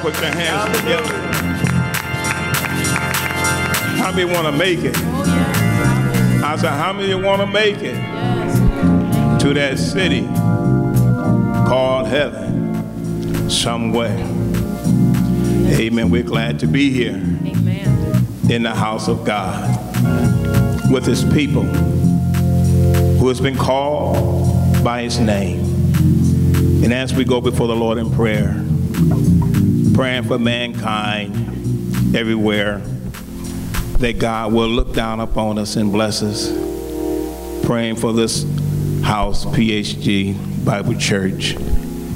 put your hands together. How many want to make it? I said, how many want to make it to that city called heaven somewhere? Amen. We're glad to be here Amen. in the house of God with his people who has been called by his name. And as we go before the Lord in prayer, praying for mankind everywhere that God will look down upon us and bless us. Praying for this house, PHG Bible Church.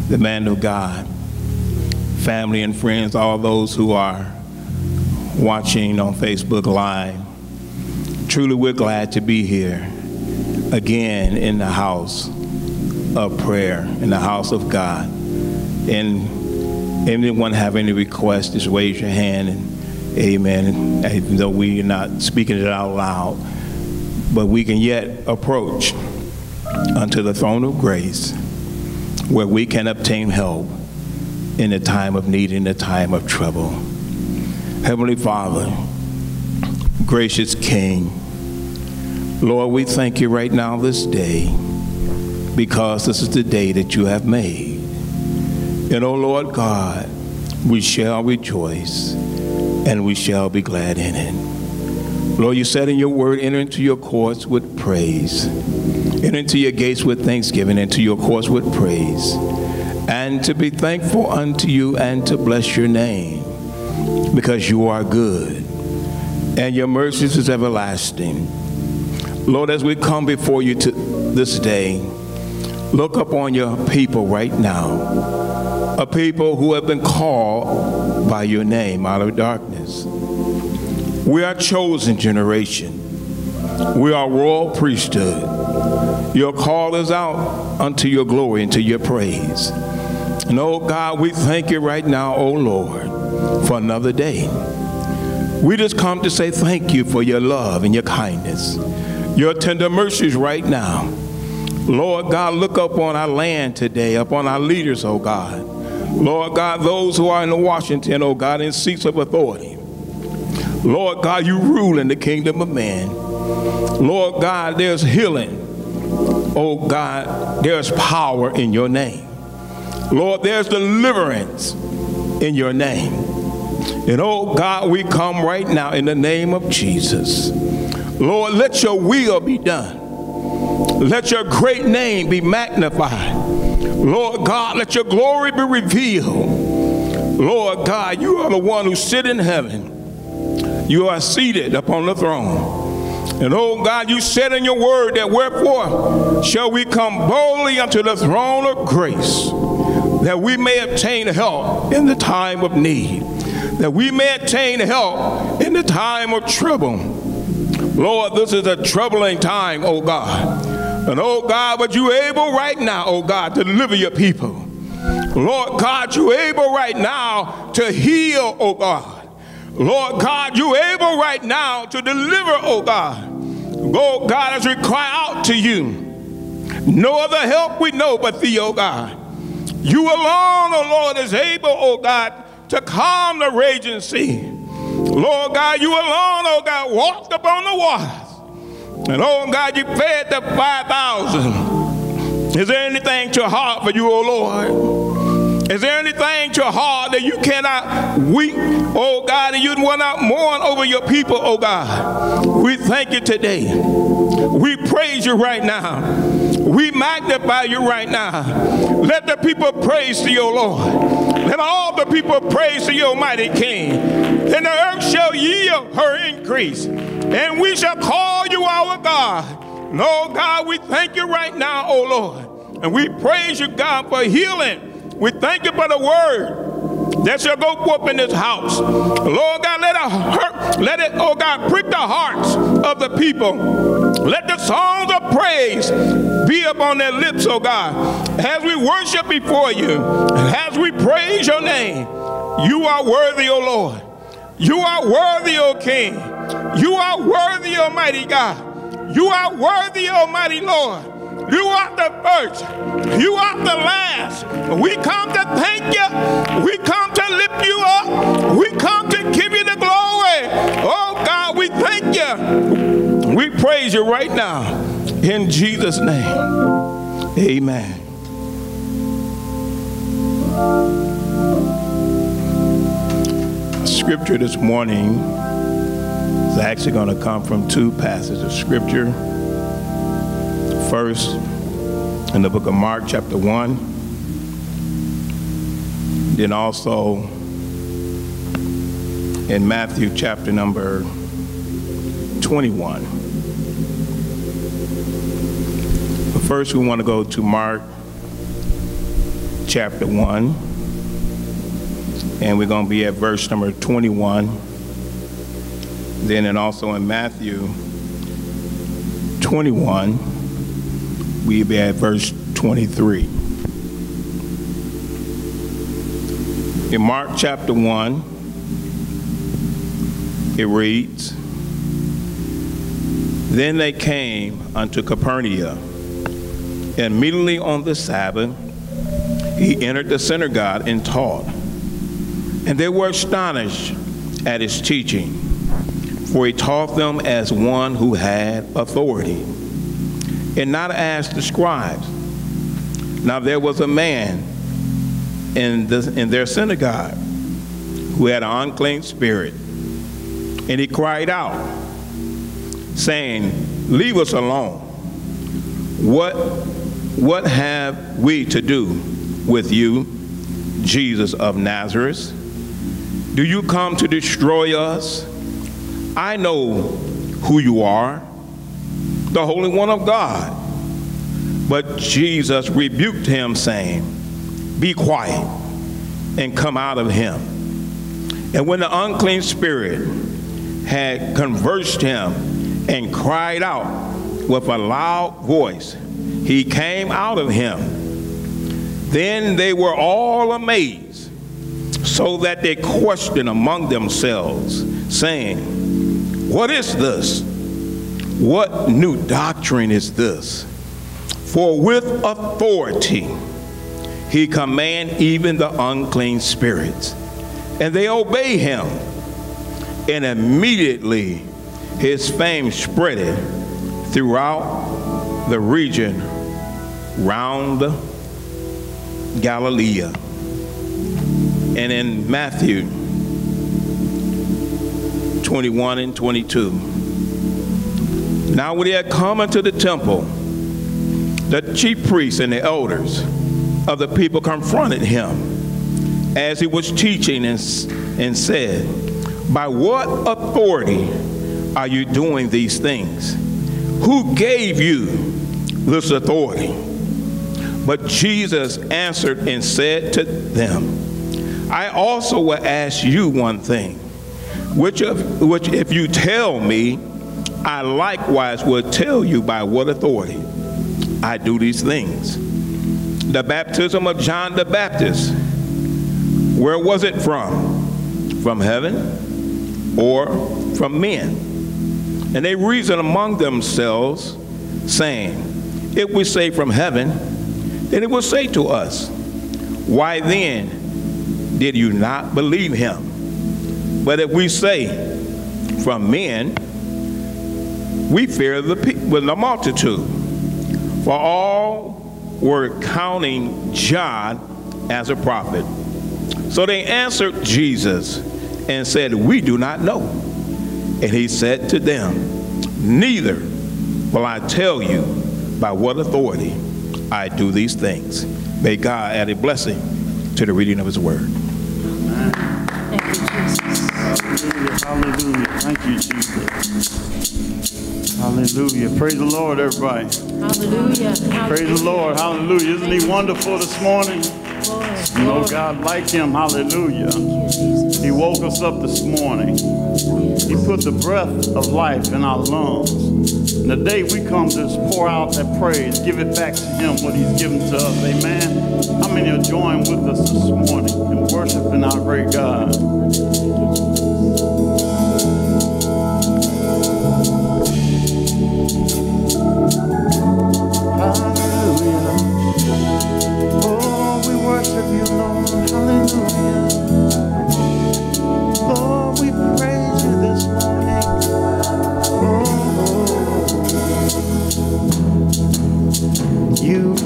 the man of God, family and friends, all those who are watching on Facebook Live. Truly, we're glad to be here again in the house of prayer, in the house of God. And anyone have any requests, just raise your hand and amen. Even though we are not speaking it out loud, but we can yet approach unto the throne of grace where we can obtain help in the time of need, in the time of trouble. Heavenly Father, gracious King, Lord, we thank you right now this day because this is the day that you have made. And oh Lord God, we shall rejoice and we shall be glad in it. Lord, you said in your word, enter into your courts with praise, enter into your gates with thanksgiving, into your courts with praise, and to be thankful unto you and to bless your name because you are good and your mercies is everlasting. Lord, as we come before you to this day, look upon your people right now, a people who have been called by your name out of darkness. We are chosen generation. We are royal priesthood. Your call is out unto your glory and to your praise. And oh God, we thank you right now, oh Lord, for another day. We just come to say thank you for your love and your kindness, your tender mercies right now. Lord God, look upon our land today, upon our leaders, oh God. Lord God, those who are in Washington, oh God, in seats of authority. Lord God, you rule in the kingdom of man. Lord God, there's healing. Oh God, there's power in your name. Lord, there's deliverance in your name. And oh God, we come right now in the name of Jesus. Lord, let your will be done. Let your great name be magnified. Lord God, let your glory be revealed. Lord God, you are the one who sit in heaven. You are seated upon the throne. And oh God, you said in your word that wherefore shall we come boldly unto the throne of grace that we may obtain help in the time of need, that we may obtain help in the time of trouble. Lord, this is a troubling time, oh God. And oh God, but you able right now, oh God, to deliver your people. Lord God, you able right now to heal, oh God. Lord God, you able right now to deliver, oh God. Oh God, as we cry out to you, no other help we know but thee, oh God. You alone, oh Lord, is able, oh God, to calm the raging sea. Lord God, you alone, oh God, walked upon the waters. And oh God, you fed the 5,000. Is there anything too hard for you, oh Lord? Is there anything too hard that you cannot weep, oh God, and you will not mourn over your people, oh God? We thank you today. We praise you right now. We magnify you right now. Let the people praise to you, oh Lord. Let all the people praise to your mighty King. And the earth shall yield her increase. And we shall call you our God. No, God, we thank you right now, oh Lord. And we praise you, God, for healing. We thank you for the word that shall go forth in this house. Lord God, let it hurt, let it, oh God, prick the hearts of the people. Let the songs of praise be upon their lips, oh God, as we worship before you, and as we praise your name. You are worthy, O Lord. You are worthy, O King. You are worthy, Almighty God. You are worthy, Almighty Lord. You are the first. You are the last. We come to thank you. We come to lift you up. We come to give you the glory. Oh God, we thank you. We praise you right now. In Jesus' name. Amen. Scripture this morning is actually going to come from two passages of scripture first in the book of Mark, chapter 1. Then also in Matthew, chapter number 21. But first, we want to go to Mark, chapter 1, and we're going to be at verse number 21. Then, and also in Matthew 21, we'll be at verse 23. In Mark chapter 1, it reads, Then they came unto Capernaum, and immediately on the Sabbath he entered the synagogue and taught. And they were astonished at his teaching, for he taught them as one who had authority, and not as the scribes. Now there was a man in, the, in their synagogue who had an unclean spirit. And he cried out, saying, Leave us alone. What, what have we to do with you, Jesus of Nazareth? Do you come to destroy us? I know who you are, the Holy One of God. But Jesus rebuked him, saying, be quiet and come out of him. And when the unclean spirit had conversed him and cried out with a loud voice, he came out of him. Then they were all amazed, so that they questioned among themselves, saying, What is this? What new doctrine is this? For with authority, he command even the unclean spirits, and they obey him. And immediately his fame spread throughout the region round Galilee. And in Matthew 21 and 22. Now when he had come into the temple, the chief priests and the elders of the people confronted him as he was teaching and, and said, By what authority are you doing these things? Who gave you this authority? But Jesus answered and said to them, I also will ask you one thing, which, of, which if you tell me, I likewise will tell you by what authority I do these things the baptism of John the Baptist, where was it from? From heaven or from men? And they reasoned among themselves, saying, If we say from heaven, then it will say to us, Why then did you not believe him? But if we say from men, we fear the, people, the multitude. For all were counting John as a prophet. So they answered Jesus and said, We do not know. And he said to them, Neither will I tell you by what authority I do these things. May God add a blessing to the reading of his word. Jesus. Hallelujah. Thank you, Jesus. Hallelujah. Praise the Lord, everybody. Hallelujah. Praise the Lord. Hallelujah. Isn't he wonderful this morning? Know God like him. Hallelujah. He woke us up this morning. He put the breath of life in our lungs. And the day we come to just pour out that praise, give it back to him what he's given to us. Amen. How many are joining with us this morning in worshiping our great God?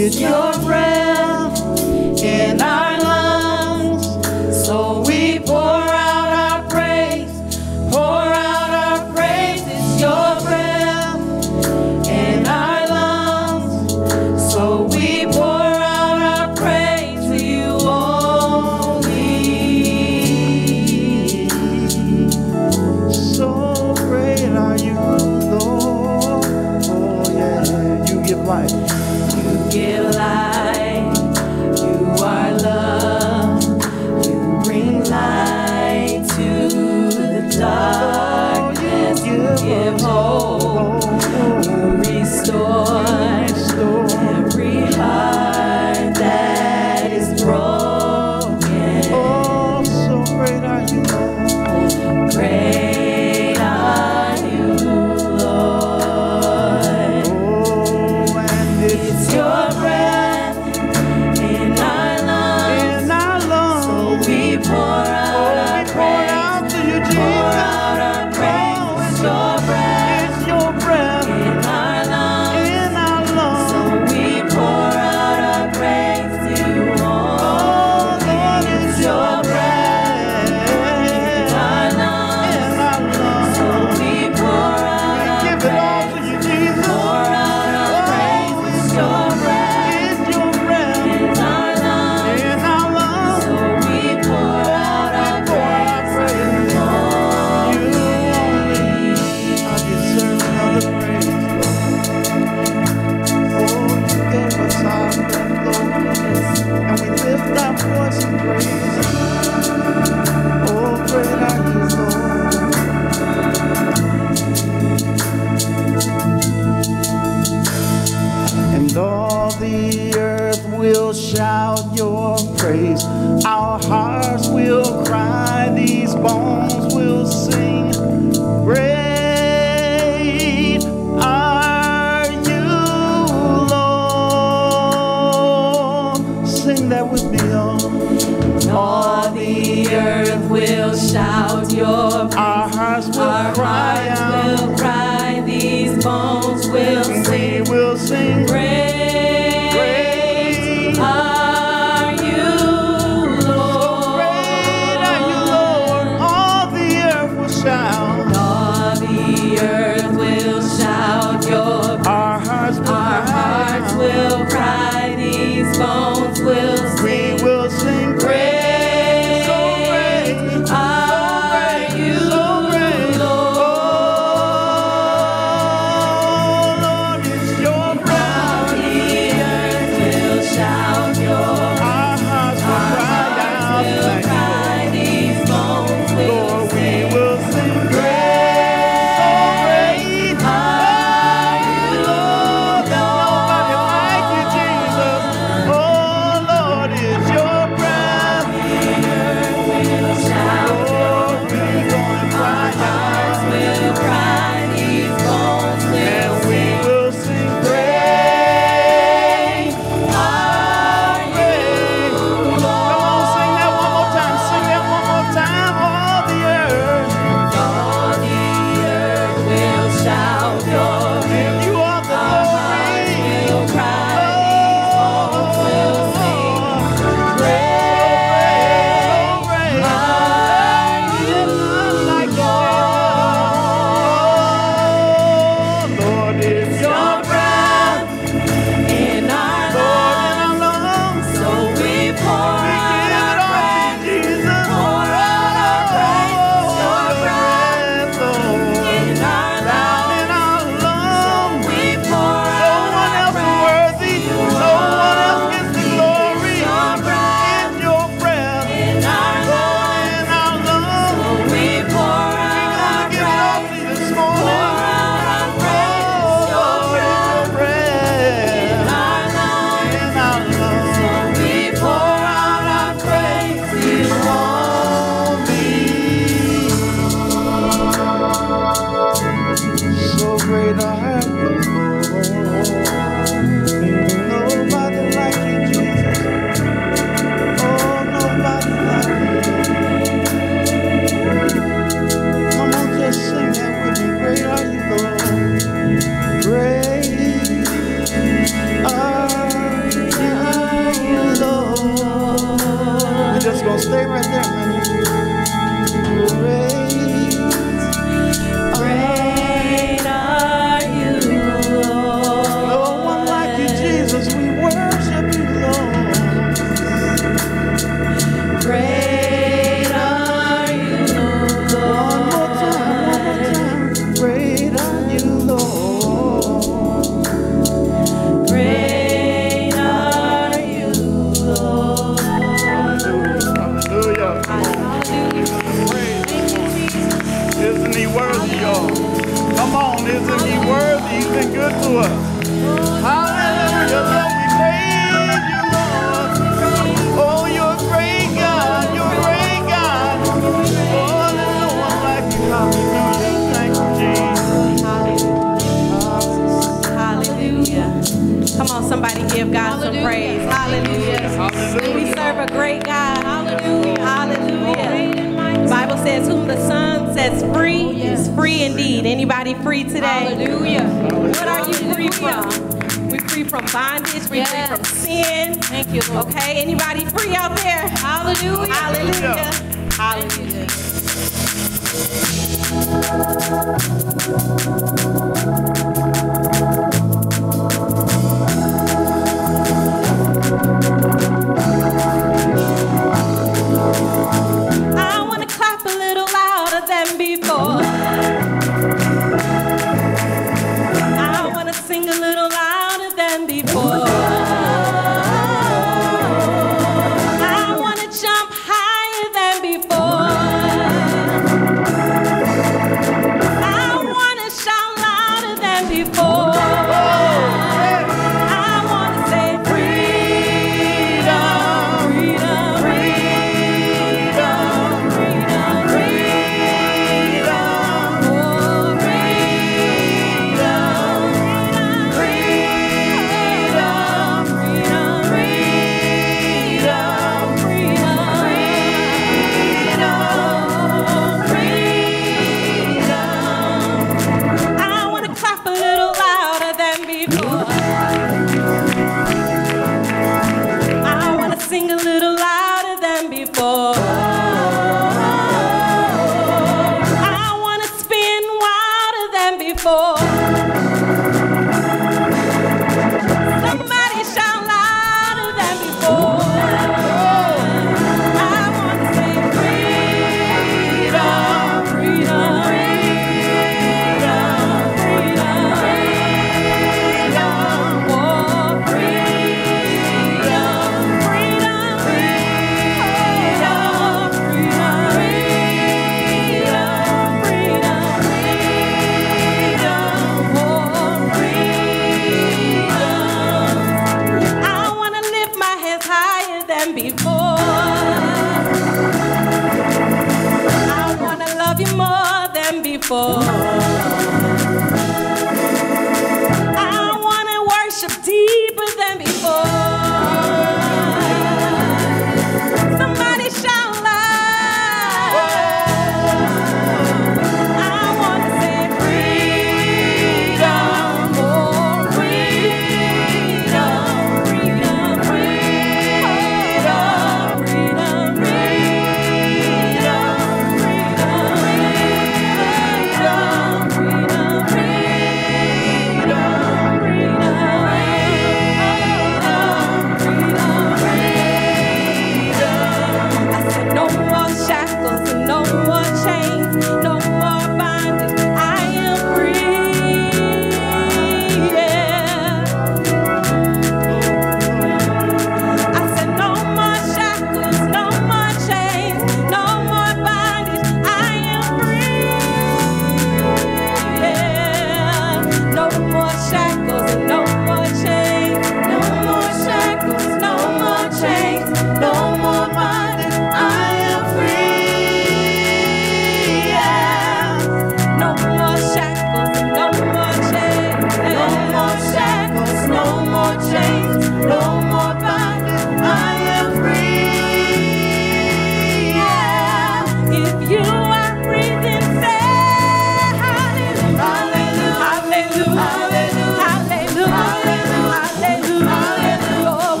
in our lives.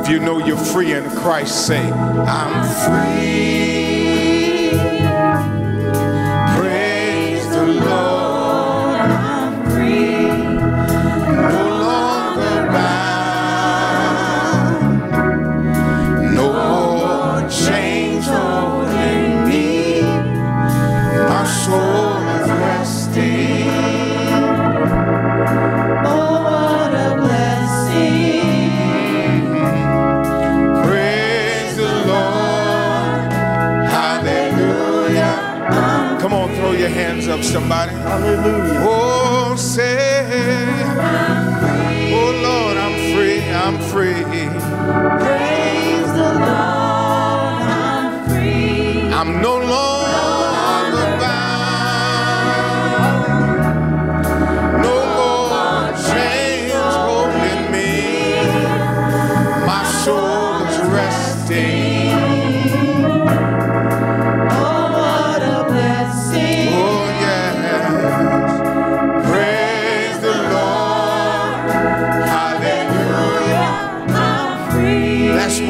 If you know you're free in Christ, say, I'm free.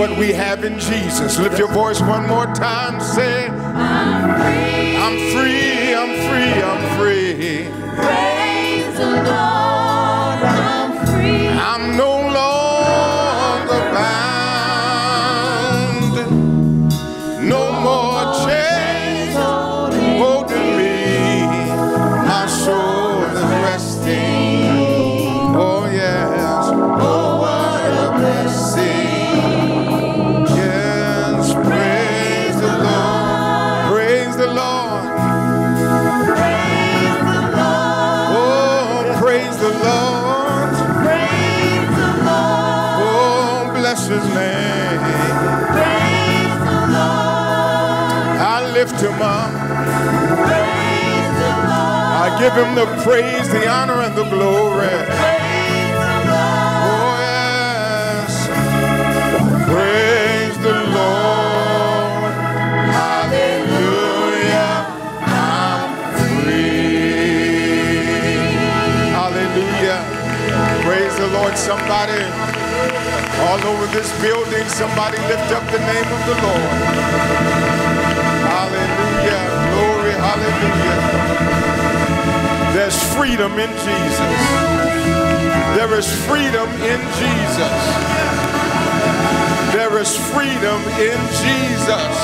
What we have in Jesus. Lift your voice one more time. Say, I'm free. I'm free, Praise the I give him the praise, the honor, and the glory. Oh, yes. Praise the Lord. Hallelujah. I'm free. Hallelujah. Praise the Lord. Somebody all over this building, somebody lift up the name of the Lord. Hallelujah. There's freedom in Jesus. There is freedom in Jesus. There is freedom in Jesus.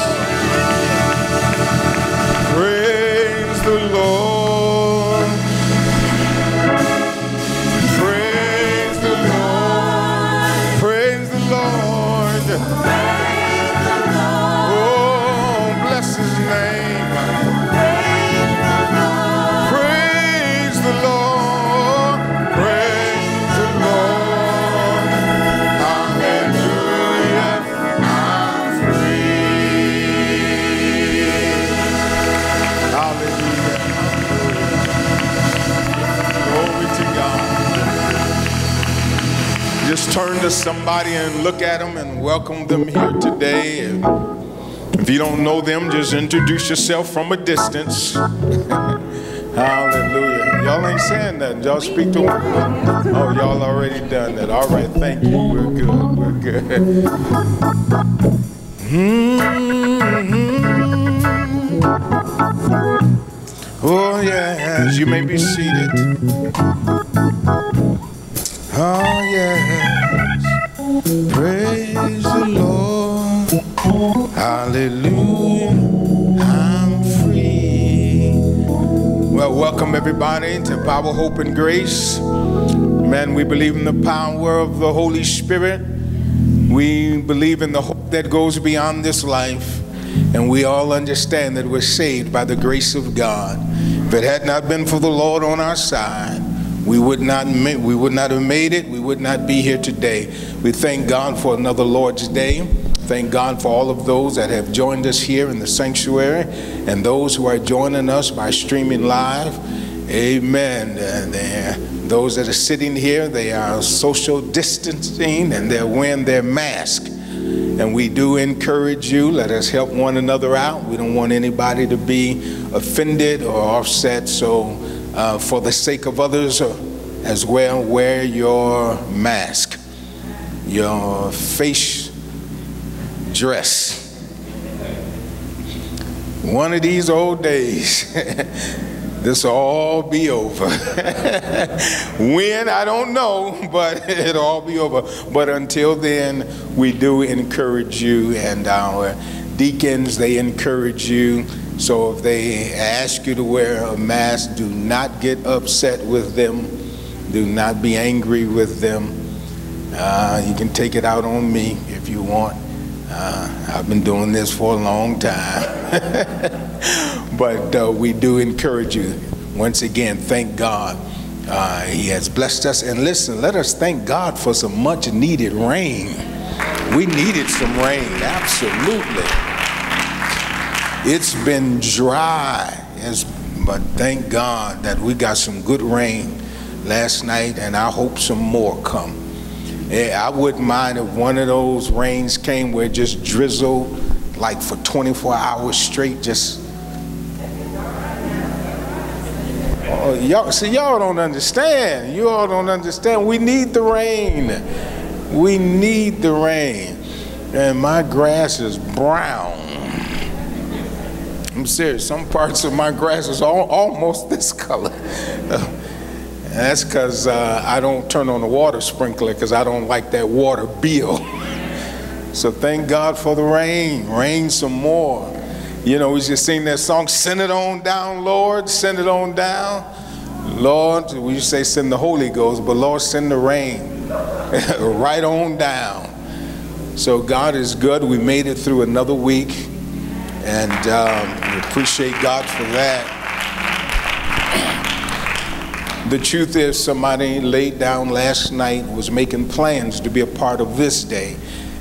Praise the Lord. Praise the Lord. Praise the Lord. Just turn to somebody and look at them and welcome them here today. And if you don't know them, just introduce yourself from a distance. Hallelujah. Y'all ain't saying that. Y'all speak to them. Oh, y'all already done that. All right, thank you. We're good. We're good. Mhm. Oh, yes. You may be seated. Hallelujah. I'm free. Well, welcome everybody to Power, Hope, and Grace. Man, we believe in the power of the Holy Spirit. We believe in the hope that goes beyond this life. And we all understand that we're saved by the grace of God. If it had not been for the Lord on our side, we would not we would not have made it. We would not be here today. We thank God for another Lord's Day. Thank God for all of those that have joined us here in the sanctuary and those who are joining us by streaming live. Amen. And those that are sitting here, they are social distancing and they're wearing their mask. And we do encourage you, let us help one another out. We don't want anybody to be offended or offset. So, uh, for the sake of others uh, as well, wear your mask. your face dress. One of these old days, this will all be over. when, I don't know, but it'll all be over. But until then, we do encourage you, and our deacons, they encourage you. So if they ask you to wear a mask, do not get upset with them. Do not be angry with them. Uh, you can take it out on me if you want. Uh, I've been doing this for a long time. but uh, we do encourage you. Once again, thank God. Uh, he has blessed us. And listen, let us thank God for some much needed rain. We needed some rain, absolutely. It's been dry, as, but thank God that we got some good rain last night, and I hope some more come. Yeah, I wouldn't mind if one of those rains came where it just drizzled like for 24 hours straight, just. Oh, y'all, see, y'all don't understand. You all don't understand. We need the rain. We need the rain. And my grass is brown. I'm serious. Some parts of my grass is all, almost this color. And that's because uh, I don't turn on the water sprinkler because I don't like that water bill. so thank God for the rain. Rain some more. You know, we just sing that song, Send it on down, Lord, send it on down. Lord, we say send the Holy Ghost, but Lord, send the rain right on down. So God is good. We made it through another week, and um, we appreciate God for that. The truth is, somebody laid down last night was making plans to be a part of this day,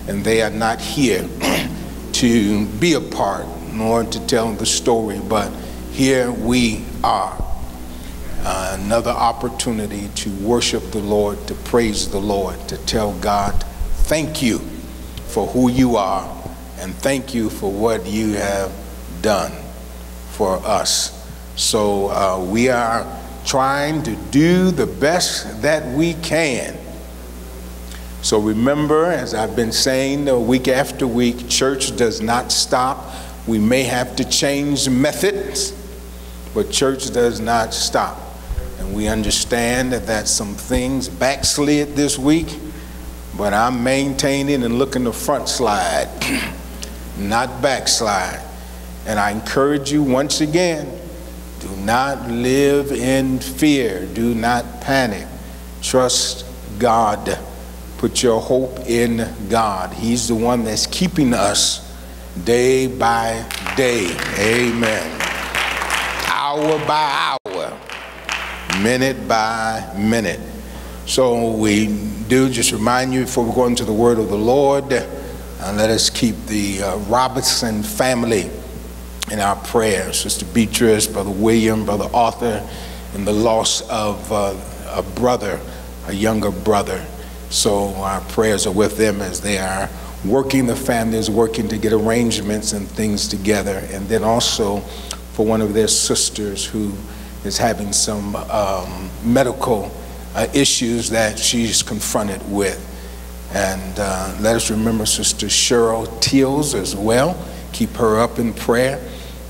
and they are not here to be a part nor to tell the story, but here we are. Uh, another opportunity to worship the Lord, to praise the Lord, to tell God, thank you for who you are, and thank you for what you have done for us. So uh, we are trying to do the best that we can. So remember, as I've been saying week after week, church does not stop. We may have to change methods, but church does not stop. And we understand that, that some things backslid this week, but I'm maintaining and looking the front slide, not backslide. And I encourage you once again, do not live in fear. Do not panic. Trust God. Put your hope in God. He's the one that's keeping us day by day. Amen. Hour by hour, minute by minute. So we do just remind you before we go into the word of the Lord, uh, let us keep the uh, Robertson family in our prayers. Sister Beatrice, Brother William, Brother Arthur, and the loss of uh, a brother, a younger brother. So our prayers are with them as they are working, the families, working to get arrangements and things together. And then also for one of their sisters who is having some um, medical uh, issues that she's confronted with. And uh, let us remember Sister Cheryl Teals as well. Keep her up in prayer.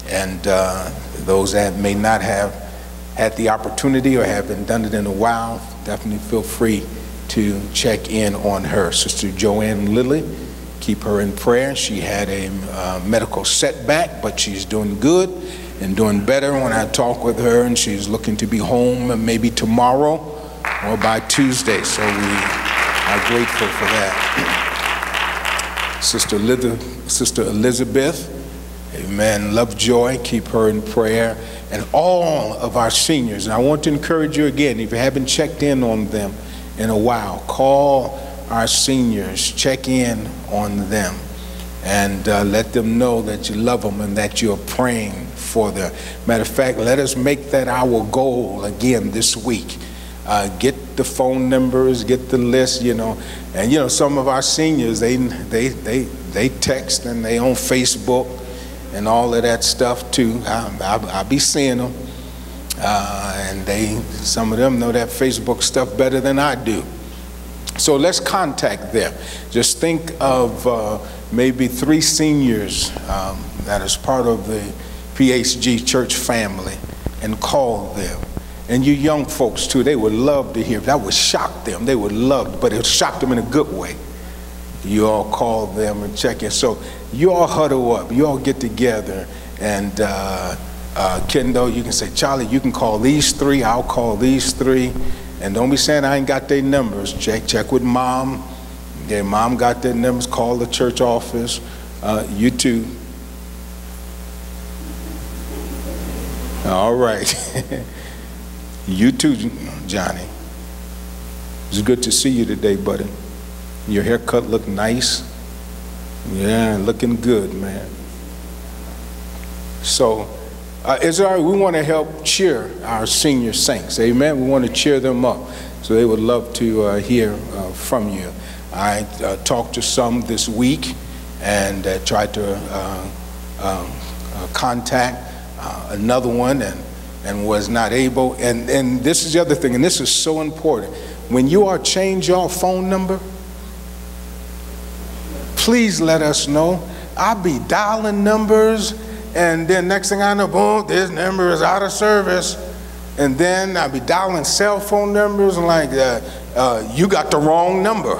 And uh, those that may not have had the opportunity or haven't done it in a while, definitely feel free to check in on her. Sister Joanne Lilly, keep her in prayer. She had a uh, medical setback, but she's doing good and doing better when I talk with her, and she's looking to be home maybe tomorrow or by Tuesday. So we are grateful for that. Sister, Sister Elizabeth, Amen. Love Joy, keep her in prayer. And all of our seniors. And I want to encourage you again, if you haven't checked in on them in a while, call our seniors, check in on them, and uh, let them know that you love them and that you're praying for them. Matter of fact, let us make that our goal again this week. Uh, get the phone numbers, get the list, you know. And you know, some of our seniors, they they they they text and they on Facebook and all of that stuff too. I, will be seeing them. Uh, and they, some of them know that Facebook stuff better than I do. So let's contact them. Just think of uh, maybe three seniors um, that is part of the PHG church family and call them. And you young folks too, they would love to hear. That would shock them. They would love, but it would shock them in a good way. You all call them and check in. So you all huddle up. You all get together and uh, uh, Kendall, you can say, Charlie, you can call these three. I'll call these three. And don't be saying I ain't got their numbers. Check, check with mom. Yeah, mom got their numbers. Call the church office. Uh, you too. All right. you too, Johnny. It's good to see you today, buddy. Your haircut look nice. Yeah, looking good, man. So, uh, Israel, we want to help cheer our senior saints. Amen. We want to cheer them up. So they would love to uh, hear uh, from you. I uh, talked to some this week and uh, tried to uh, um, contact another one and, and was not able. And, and this is the other thing, and this is so important. When you are change your phone number, please let us know. I'll be dialing numbers and then next thing I know, boom, this number is out of service. And then I'll be dialing cell phone numbers and like, uh, uh, you got the wrong number.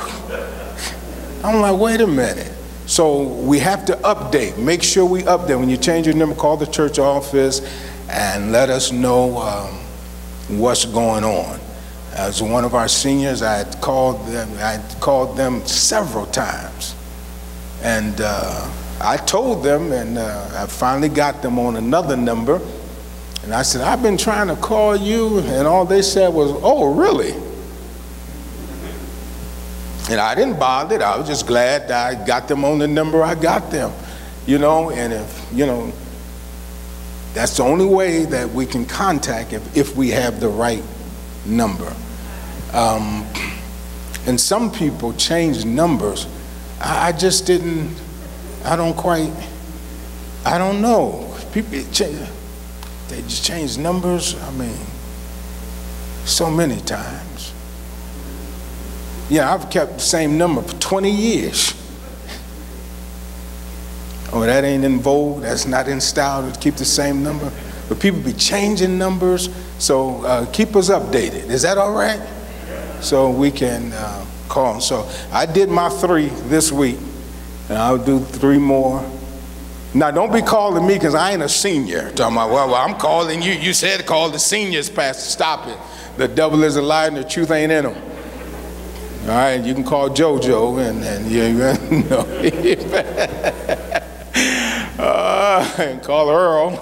I'm like, wait a minute. So we have to update. Make sure we update. When you change your number, call the church office and let us know um, what's going on. As one of our seniors, I called them. I called them several times, and. Uh, I told them, and uh, I finally got them on another number. And I said, I've been trying to call you, and all they said was, Oh, really? And I didn't bother. I was just glad that I got them on the number I got them, you know. And if, you know, that's the only way that we can contact if, if we have the right number. Um, and some people change numbers. I, just didn't I don't quite, I don't know. People, change, they just change numbers. I mean, so many times. Yeah, I've kept the same number for 20 years. Oh, that ain't in vogue. That's not in style to keep the same number. But people be changing numbers. So uh, keep us updated. Is that all right? So we can uh, call. So I did my three this week and I'll do three more. Now, don't be calling me because I ain't a senior. Talking about, well, well, I'm calling you. You said call the seniors, Pastor. Stop it. The devil is a liar and the truth ain't in him. All right, you can call JoJo and, and you, you know, uh, and call Earl.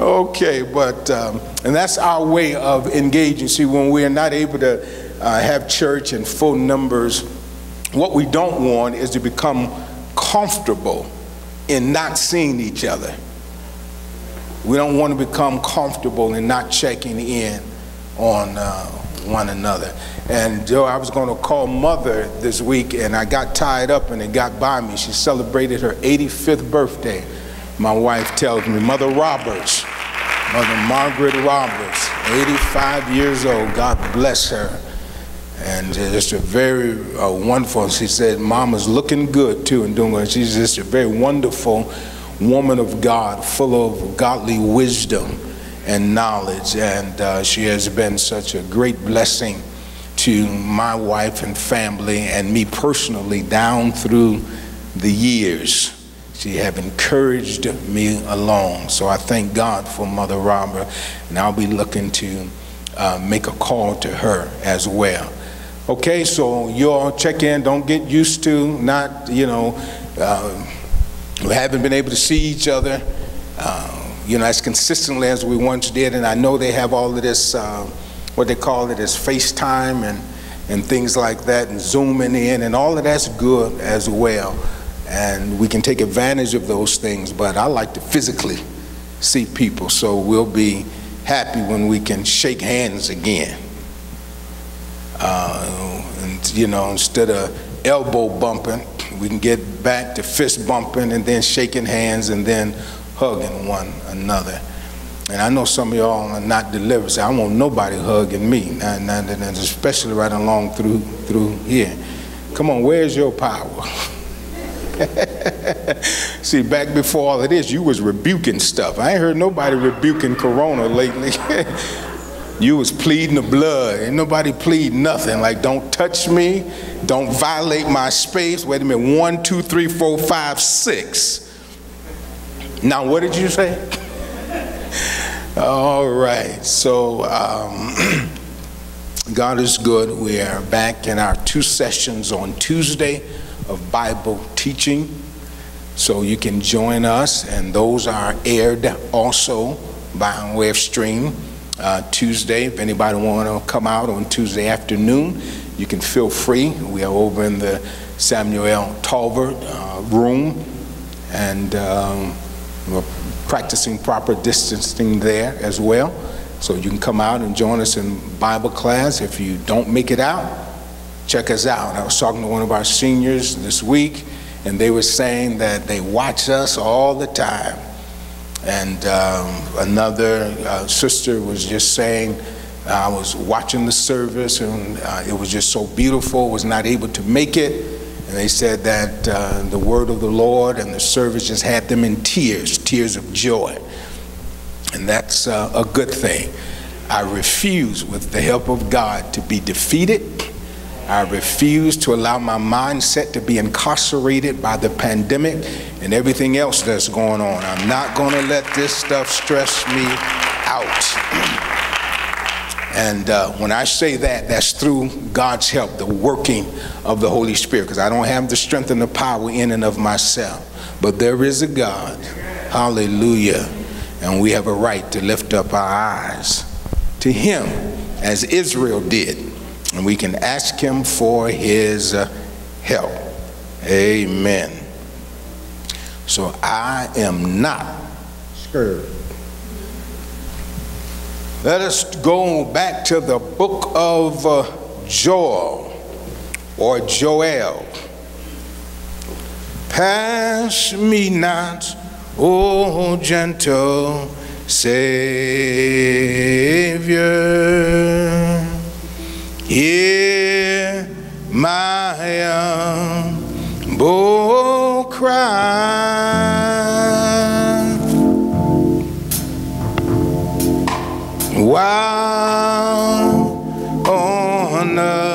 okay, but, um, and that's our way of engaging. See, when we are not able to uh, have church in full numbers, what we don't want is to become comfortable in not seeing each other. We don't want to become comfortable in not checking in on uh, one another. And Joe, I was going to call mother this week, and I got tied up, and it got by me. She celebrated her 85th birthday. My wife tells me, Mother Roberts, Mother Margaret Roberts, 85 years old. God bless her and just a very uh, wonderful. She said, "Mama's looking good too and doing good." She's just a very wonderful woman of God, full of godly wisdom and knowledge, and uh, she has been such a great blessing to my wife and family and me personally down through the years. She have encouraged me along. So I thank God for Mother Robert, and I'll be looking to uh, make a call to her as well. Okay, so you all check in. Don't get used to not, you know, uh, we haven't been able to see each other, uh, you know, as consistently as we once did. And I know they have all of this, uh, what they call it is FaceTime and, and things like that, and zooming in, and all of that's good as well. And we can take advantage of those things, but I like to physically see people, so we'll be happy when we can shake hands again. Uh, and, you know, instead of elbow bumping, we can get back to fist bumping and then shaking hands and then hugging one another. And I know some of y'all are not delivered. So I want nobody hugging me, and, and, and especially right along through through here. Come on, where's your power? See, back before all of this, you was rebuking stuff. I ain't heard nobody rebuking Corona lately. you was pleading the blood. Ain't nobody plead nothing. Like, don't touch me, don't violate my space. Wait a minute, one, two, three, four, five, six. Now, what did you say? All right, so um, God is good. We are back in our two sessions on Tuesday of Bible teaching. So you can join us, and those are aired also by way of stream uh, Tuesday. If anybody want to come out on Tuesday afternoon, you can feel free. We are over in the Samuel Talbert uh, room, and um, we're practicing proper distancing there as well. So you can come out and join us in Bible class. If you don't make it out, check us out. I was talking to one of our seniors this week, and they were saying that they watch us all the time. And um, another uh, sister was just saying, I was watching the service and uh, it was just so beautiful, was not able to make it. And they said that uh, the word of the Lord and the service just had them in tears, tears of joy. And that's uh, a good thing. I refuse, with the help of God, to be defeated. I refuse to allow my mindset to be incarcerated by the pandemic and everything else that's going on. I'm not going to let this stuff stress me out. And uh, when I say that, that's through God's help, the working of the Holy Spirit, because I don't have the strength and the power in and of myself. But there is a God. Hallelujah. And we have a right to lift up our eyes to Him as Israel did. And we can ask Him for His uh, help. Amen. So I am not scared. Let us go back to the book of uh, Joel or Joel. Pass me not, O gentle Savior. Hear my humble cry. While on others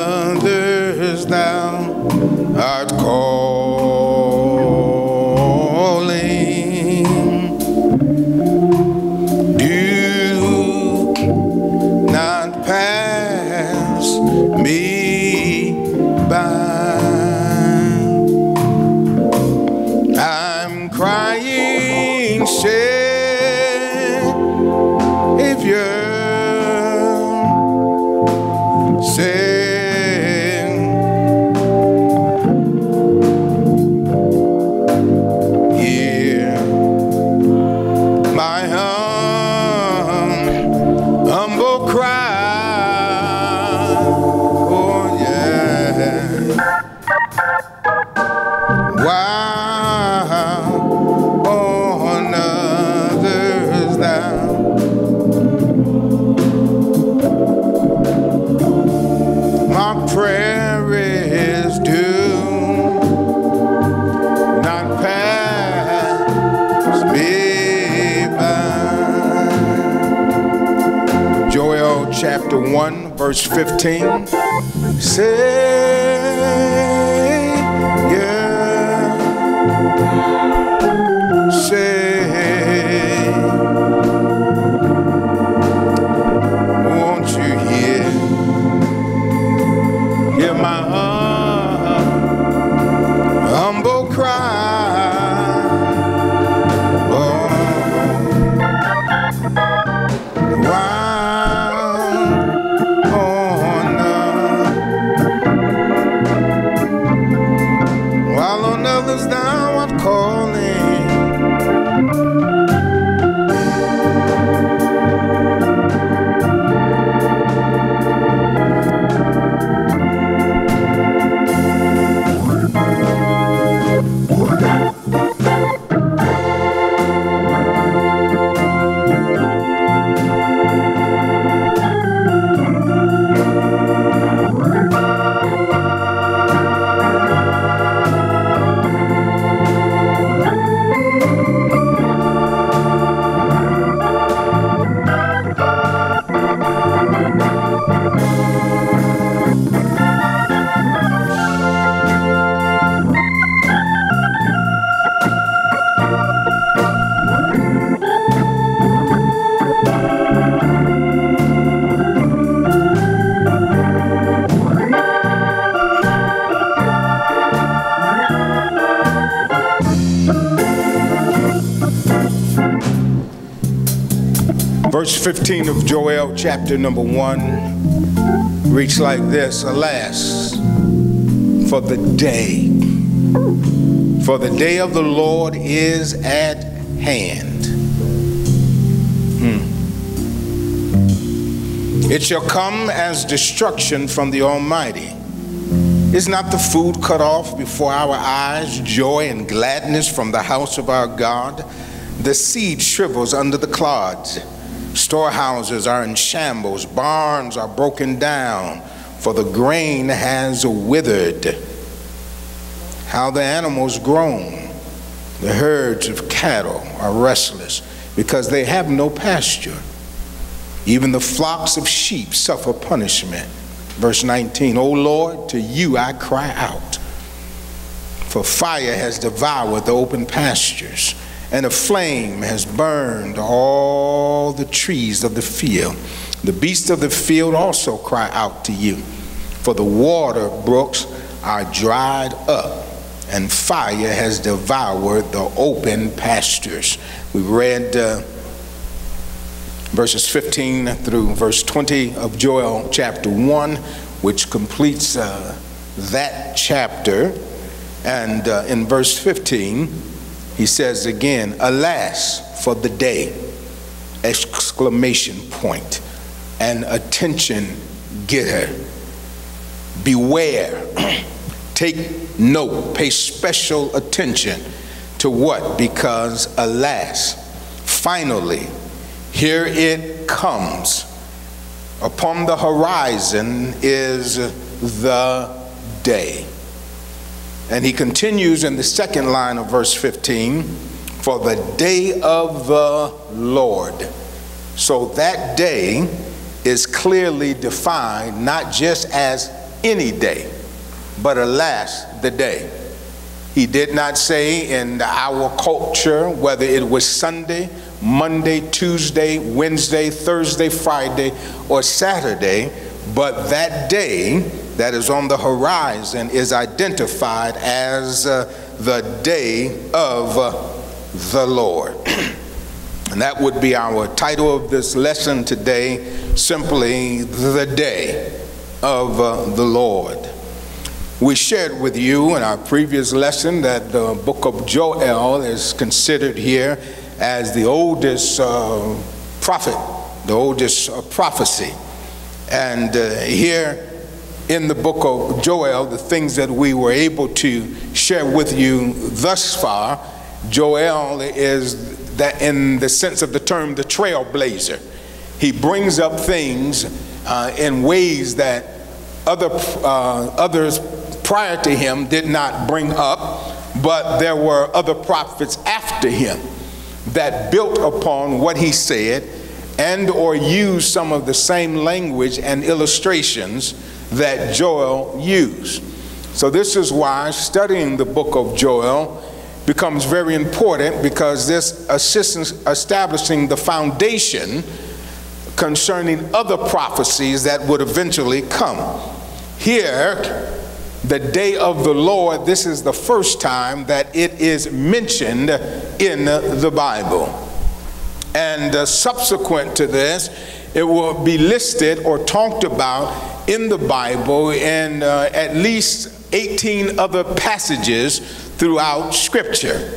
chapter 1, verse 15. Savior, Verse 15 of Joel, chapter number 1, reads like this Alas, for the day, for the day of the Lord is at hand. Hmm. It shall come as destruction from the Almighty. Is not the food cut off before our eyes, joy and gladness from the house of our God? The seed shrivels under the clods. Storehouses are in shambles, barns are broken down, for the grain has withered. How the animals groan. The herds of cattle are restless because they have no pasture. Even the flocks of sheep suffer punishment. Verse 19, O Lord, to you I cry out. For fire has devoured the open pastures and a flame has burned all the trees of the field. The beasts of the field also cry out to you, for the water brooks are dried up, and fire has devoured the open pastures. We read uh, verses 15 through verse 20 of Joel chapter 1, which completes uh, that chapter. And uh, in verse 15, he says again, Alas for the day! Exclamation and An attention getter. Beware. Take note. Pay special attention to what? Because, alas, finally, here it comes. Upon the horizon is the day. And he continues in the second line of verse 15 for the day of the Lord. So that day is clearly defined not just as any day, but alas, the day. He did not say in our culture whether it was Sunday, Monday, Tuesday, Wednesday, Thursday, Friday, or Saturday, but that day that is on the horizon is identified as uh, the day of uh, the Lord. and that would be our title of this lesson today simply the day of uh, the Lord. We shared with you in our previous lesson that the book of Joel is considered here as the oldest uh, prophet, the oldest uh, prophecy. And uh, here in the book of Joel, the things that we were able to share with you thus far, Joel is that in the sense of the term, the trailblazer. He brings up things uh, in ways that other, uh, others prior to him did not bring up, but there were other prophets after him that built upon what he said and or used some of the same language and illustrations that Joel used. So, this is why studying the book of Joel becomes very important because this assists establishing the foundation concerning other prophecies that would eventually come. Here, the day of the Lord, this is the first time that it is mentioned in the Bible. And uh, subsequent to this, it will be listed or talked about in the Bible in uh, at least 18 other passages throughout Scripture,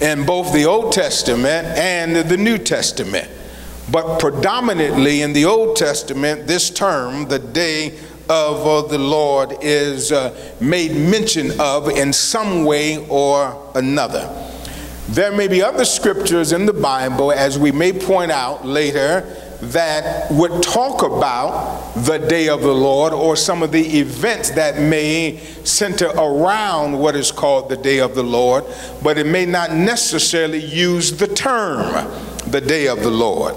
in both the Old Testament and the New Testament. But predominantly in the Old Testament, this term, the day of uh, the Lord, is uh, made mention of in some way or another. There may be other scriptures in the Bible, as we may point out later, that would talk about the day of the Lord or some of the events that may center around what is called the day of the Lord, but it may not necessarily use the term the day of the Lord.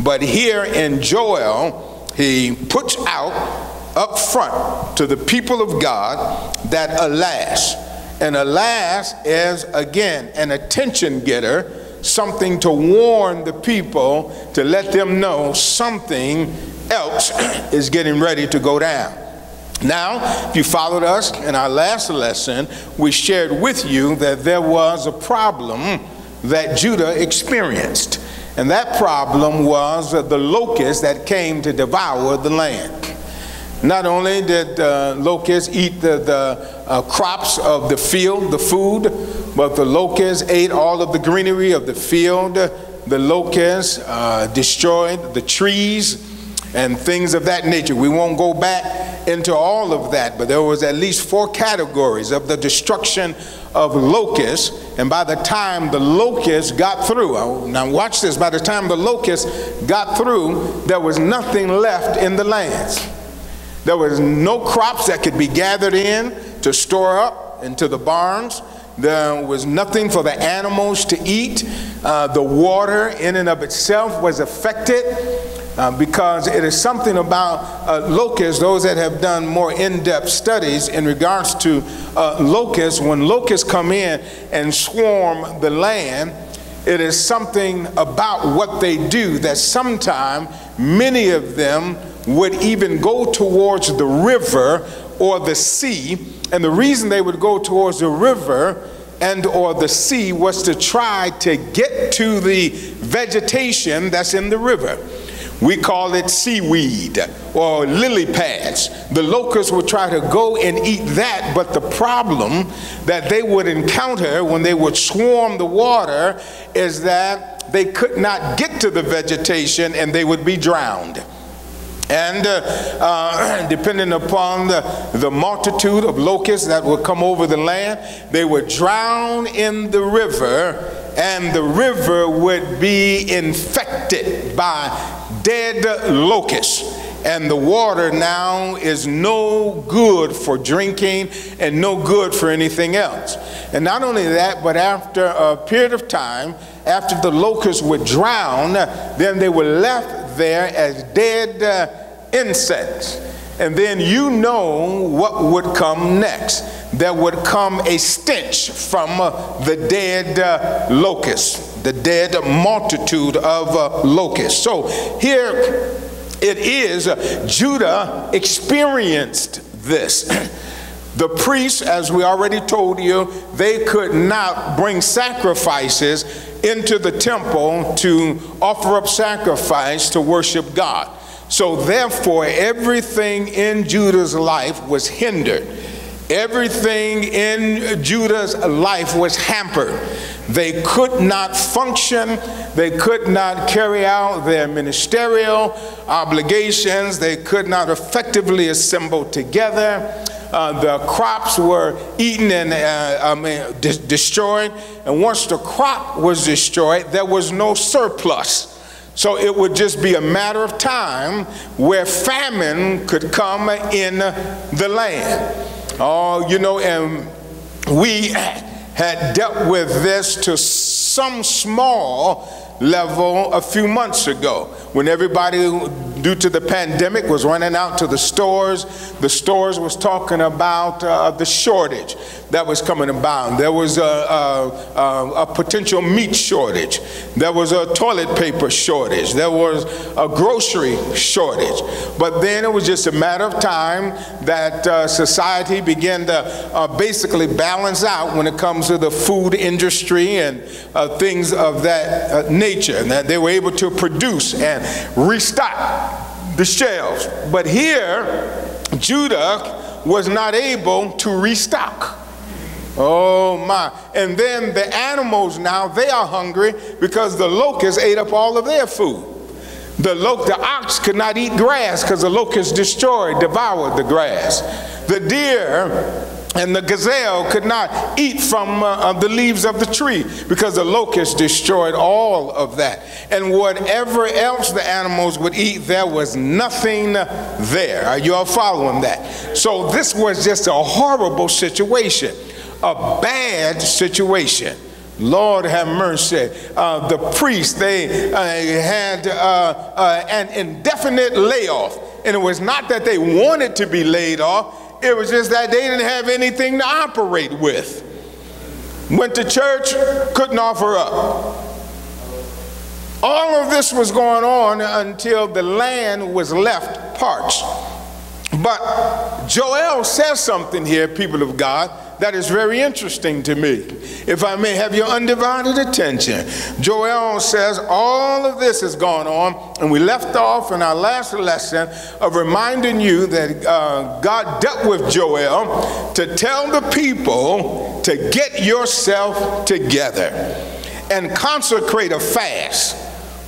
But here in Joel, he puts out up front to the people of God that alas, and alas is again an attention getter something to warn the people to let them know something else is getting ready to go down. Now, if you followed us in our last lesson, we shared with you that there was a problem that Judah experienced. And that problem was the locust that came to devour the land. Not only did uh, locusts eat the, the uh, crops of the field, the food, but the locusts ate all of the greenery of the field. The locusts uh, destroyed the trees and things of that nature. We won't go back into all of that, but there was at least four categories of the destruction of locusts. And by the time the locusts got through, now watch this, by the time the locusts got through, there was nothing left in the lands. There was no crops that could be gathered in to store up into the barns. There was nothing for the animals to eat. Uh, the water, in and of itself, was affected uh, because it is something about uh, locusts, those that have done more in depth studies in regards to uh, locusts. When locusts come in and swarm the land, it is something about what they do that sometimes many of them would even go towards the river or the sea. And the reason they would go towards the river and or the sea was to try to get to the vegetation that's in the river. We call it seaweed or lily pads. The locusts would try to go and eat that, but the problem that they would encounter when they would swarm the water is that they could not get to the vegetation and they would be drowned. And uh, uh, depending upon the, the multitude of locusts that would come over the land, they would drown in the river, and the river would be infected by dead locusts. And the water now is no good for drinking and no good for anything else. And not only that, but after a period of time, after the locusts would drown, then they were left there as dead uh, insects. And then you know what would come next. There would come a stench from uh, the dead uh, locusts, the dead multitude of uh, locusts. So here it is, uh, Judah experienced this. The priests, as we already told you, they could not bring sacrifices into the temple to offer up sacrifice to worship God. So therefore, everything in Judah's life was hindered. Everything in Judah's life was hampered. They could not function. They could not carry out their ministerial obligations. They could not effectively assemble together. Uh, the crops were eaten and uh, I mean, de destroyed. And once the crop was destroyed, there was no surplus. So it would just be a matter of time where famine could come in the land. Oh, you know, and we had dealt with this to some small level a few months ago when everybody due to the pandemic was running out to the stores. The stores was talking about uh, the shortage that was coming about there was a, a, a, potential meat shortage there was a toilet paper shortage there was a grocery shortage but then it was just a matter of time that uh, society began to uh, basically balance out when it comes to the food industry and uh, things of that uh, nature and that they were able to produce and restock the shelves. But here, Judah was not able to restock. Oh my. And then the animals now, they are hungry because the locusts ate up all of their food. The, lo- the ox could not eat grass because the locusts destroyed, devoured the grass. The deer and the gazelle could not eat from uh, the leaves of the tree because the locust destroyed all of that. And whatever else the animals would eat, there was nothing there. Are you all following that? So this was just a horrible situation, a bad situation. Lord have mercy. Uh, the priests, they uh, had uh, uh, an indefinite layoff. And it was not that they wanted to be laid off, it was just that they didn't have anything to operate with. Went to church, couldn't offer up. All of this was going on until the land was left parched. But Joel says something here, people of God, that is very interesting to me. If I may have your undivided attention, Joel says all of this has gone on, and we left off in our last lesson of reminding you that uh, God dealt with Joel to tell the people to get yourself together and consecrate a fast,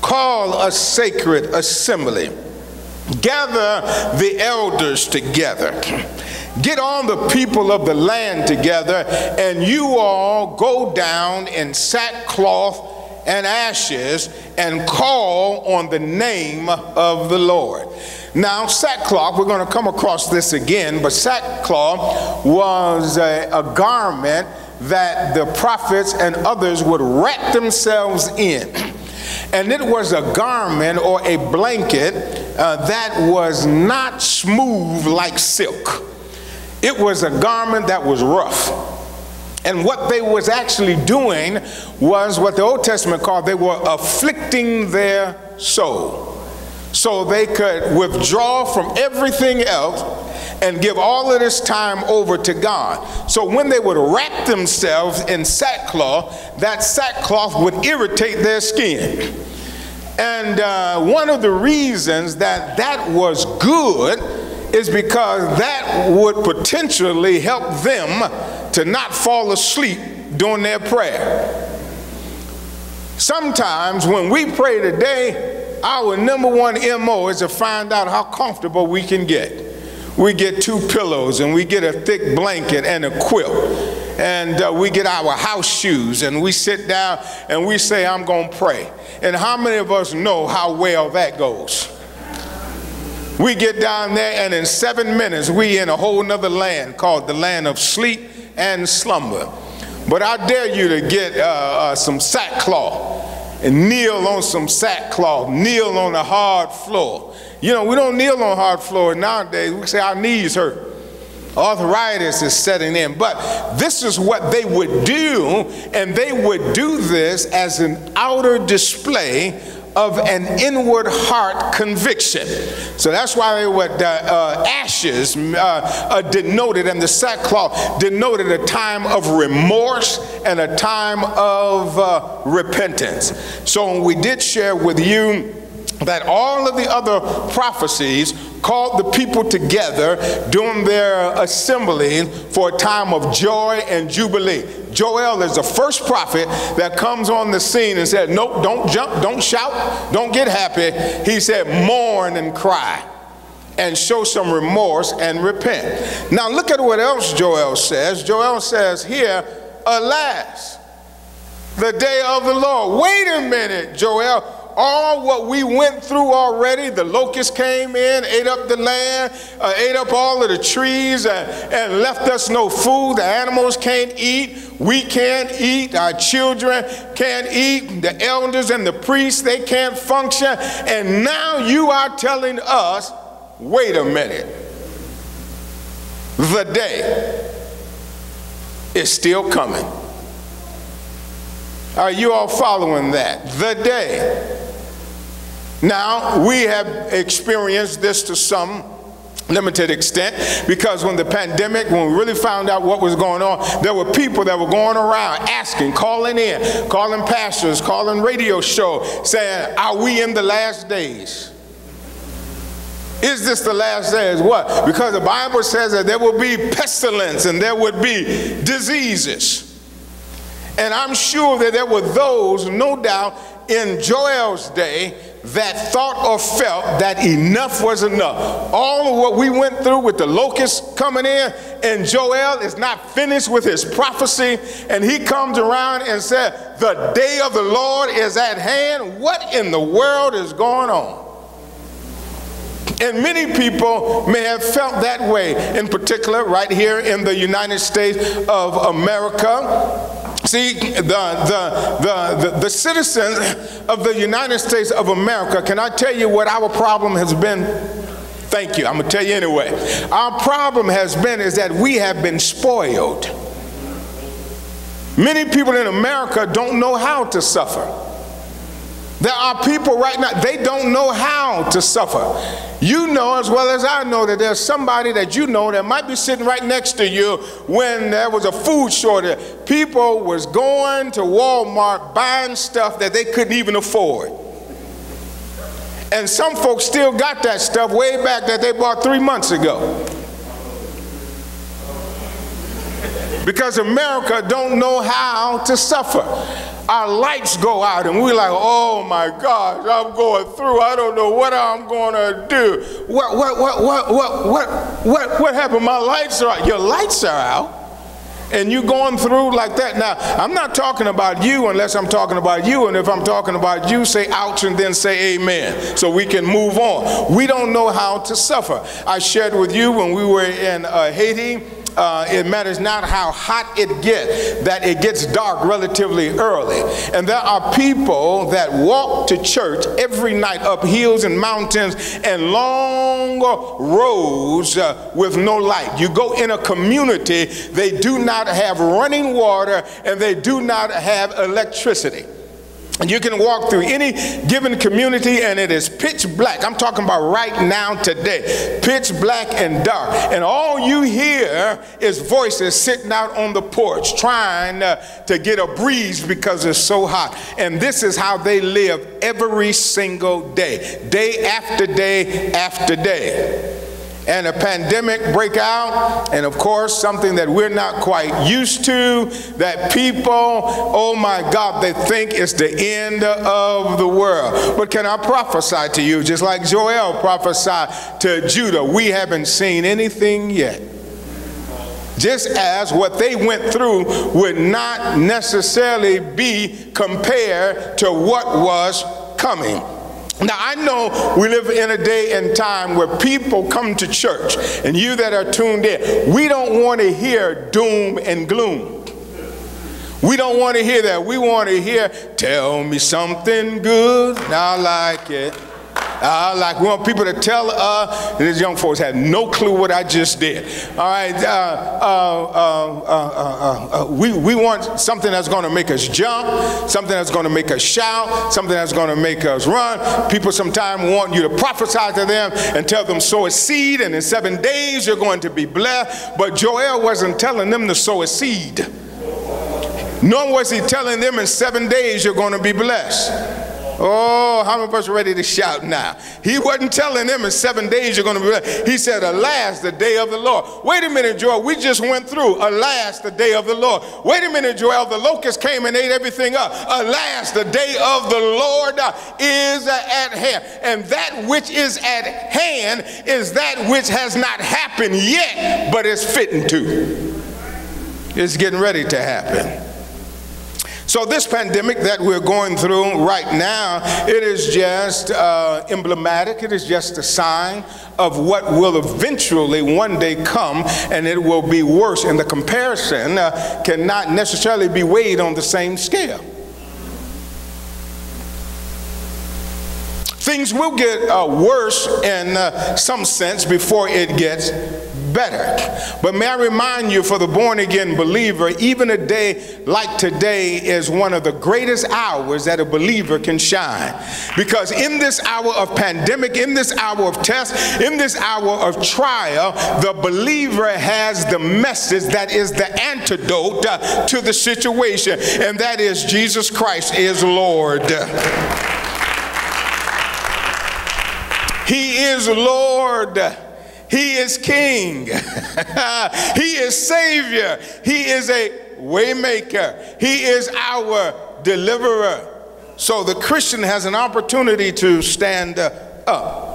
call a sacred assembly, gather the elders together Get all the people of the land together, and you all go down in sackcloth and ashes and call on the name of the Lord. Now, sackcloth, we're going to come across this again, but sackcloth was a, a garment that the prophets and others would wrap themselves in. And it was a garment or a blanket uh, that was not smooth like silk. It was a garment that was rough. And what they was actually doing was what the Old Testament called they were afflicting their soul. So they could withdraw from everything else and give all of this time over to God. So when they would wrap themselves in sackcloth, that sackcloth would irritate their skin. And uh, one of the reasons that that was good is because that would potentially help them to not fall asleep during their prayer. Sometimes when we pray today, our number one MO is to find out how comfortable we can get. We get two pillows and we get a thick blanket and a quilt. And uh, we get our house shoes and we sit down and we say, I'm going to pray. And how many of us know how well that goes? We get down there, and in seven minutes, we in a whole nother land called the land of sleep and slumber. But I dare you to get uh, uh, some sackcloth and kneel on some sackcloth, kneel on a hard floor. You know, we don't kneel on hard floor nowadays. We say our knees hurt. Arthritis is setting in. But this is what they would do, and they would do this as an outer display of an inward heart conviction. So that's why what uh, uh, ashes uh, uh, denoted and the sackcloth denoted a time of remorse and a time of uh, repentance. So we did share with you that all of the other prophecies called the people together during their assembly for a time of joy and jubilee. Joel is the first prophet that comes on the scene and said, Nope, don't jump, don't shout, don't get happy. He said, Mourn and cry and show some remorse and repent. Now, look at what else Joel says. Joel says here, Alas, the day of the Lord. Wait a minute, Joel all what we went through already. The locusts came in, ate up the land, uh, ate up all of the trees, and, and left us no food. The animals can't eat. We can't eat. Our children can't eat. The elders and the priests, they can't function. And now you are telling us, wait a minute. The day is still coming. Are you all following that? The day now, we have experienced this to some limited extent because when the pandemic, when we really found out what was going on, there were people that were going around asking, calling in, calling pastors, calling radio show, saying, Are we in the last days? Is this the last days? What? Because the Bible says that there will be pestilence and there would be diseases. And I'm sure that there were those, no doubt, in Joel's day that thought or felt that enough was enough. All of what we went through with the locusts coming in, and Joel is not finished with his prophecy, and he comes around and said, The day of the Lord is at hand. What in the world is going on? And many people may have felt that way, in particular, right here in the United States of America. See, the, the, the, the, citizens of the United States of America, can I tell you what our problem has been? Thank you. I'm going to tell you anyway. Our problem has been is that we have been spoiled. Many people in America don't know how to suffer. There are people right now, they don't know how to suffer. You know as well as I know that there's somebody that you know that might be sitting right next to you when there was a food shortage. People was going to Walmart buying stuff that they couldn't even afford. And some folks still got that stuff way back that they bought three months ago. Because America don't know how to suffer our lights go out and we're like, oh my gosh, I'm going through. I don't know what I'm going to do. What, what, what, what, what, what, what, what happened? My lights are out. Your lights are out. And you going through like that. Now, I'm not talking about you unless I'm talking about you. And if I'm talking about you, say ouch and then say amen so we can move on. We don't know how to suffer. I shared with you when we were in uh, Haiti uh, it matters not how hot it gets, that it gets dark relatively early. And there are people that walk to church every night up hills and mountains and long roads uh, with no light. You go in a community, they do not have running water and they do not have electricity. You can walk through any given community and it is pitch black. I'm talking about right now today. Pitch black and dark. And all you hear is voices sitting out on the porch trying uh, to get a breeze because it's so hot. And this is how they live every single day, day after day after day and a pandemic break out, and of course, something that we're not quite used to, that people, oh my God, they think it's the end of the world. But can I prophesy to you, just like Joel prophesied to Judah, we haven't seen anything yet. Just as what they went through would not necessarily be compared to what was coming. Now, I know we live in a day and time where people come to church, and you that are tuned in, we don't want to hear doom and gloom. We don't want to hear that. We want to hear, tell me something good. I like it. Uh, like we want people to tell uh, these young folks had no clue what I just did. All right, uh, uh, uh, uh we, we want something that's going to make us jump, something that's going to make us shout, something that's going to make us run. People sometimes want you to prophesy to them and tell them sow a seed, and in seven days you're going to be blessed. But Joel wasn't telling them to sow a seed. Nor was he telling them in seven days you're going to be blessed. Oh, how many of us are ready to shout now? He wasn't telling them in seven days you're going to be. He said, Alas, the day of the Lord. Wait a minute, Joel. We just went through. Alas, the day of the Lord. Wait a minute, Joel. The locust came and ate everything up. Alas, the day of the Lord uh, is uh, at hand. And that which is at hand is that which has not happened yet, but is fitting to. It's getting ready to happen. So this pandemic that we're going through right now, it is just uh, emblematic. It is just a sign of what will eventually one day come, and it will be worse. And the comparison uh, cannot necessarily be weighed on the same scale. Things will get uh, worse in uh, some sense before it gets better. But may I remind you, for the born again believer, even a day like today is one of the greatest hours that a believer can shine. Because in this hour of pandemic, in this hour of test, in this hour of trial, the believer has the message that is the antidote uh, to the situation, and that is Jesus Christ is Lord. He is Lord. He is king. he is savior. He is a waymaker. He is our deliverer. So the Christian has an opportunity to stand uh, up.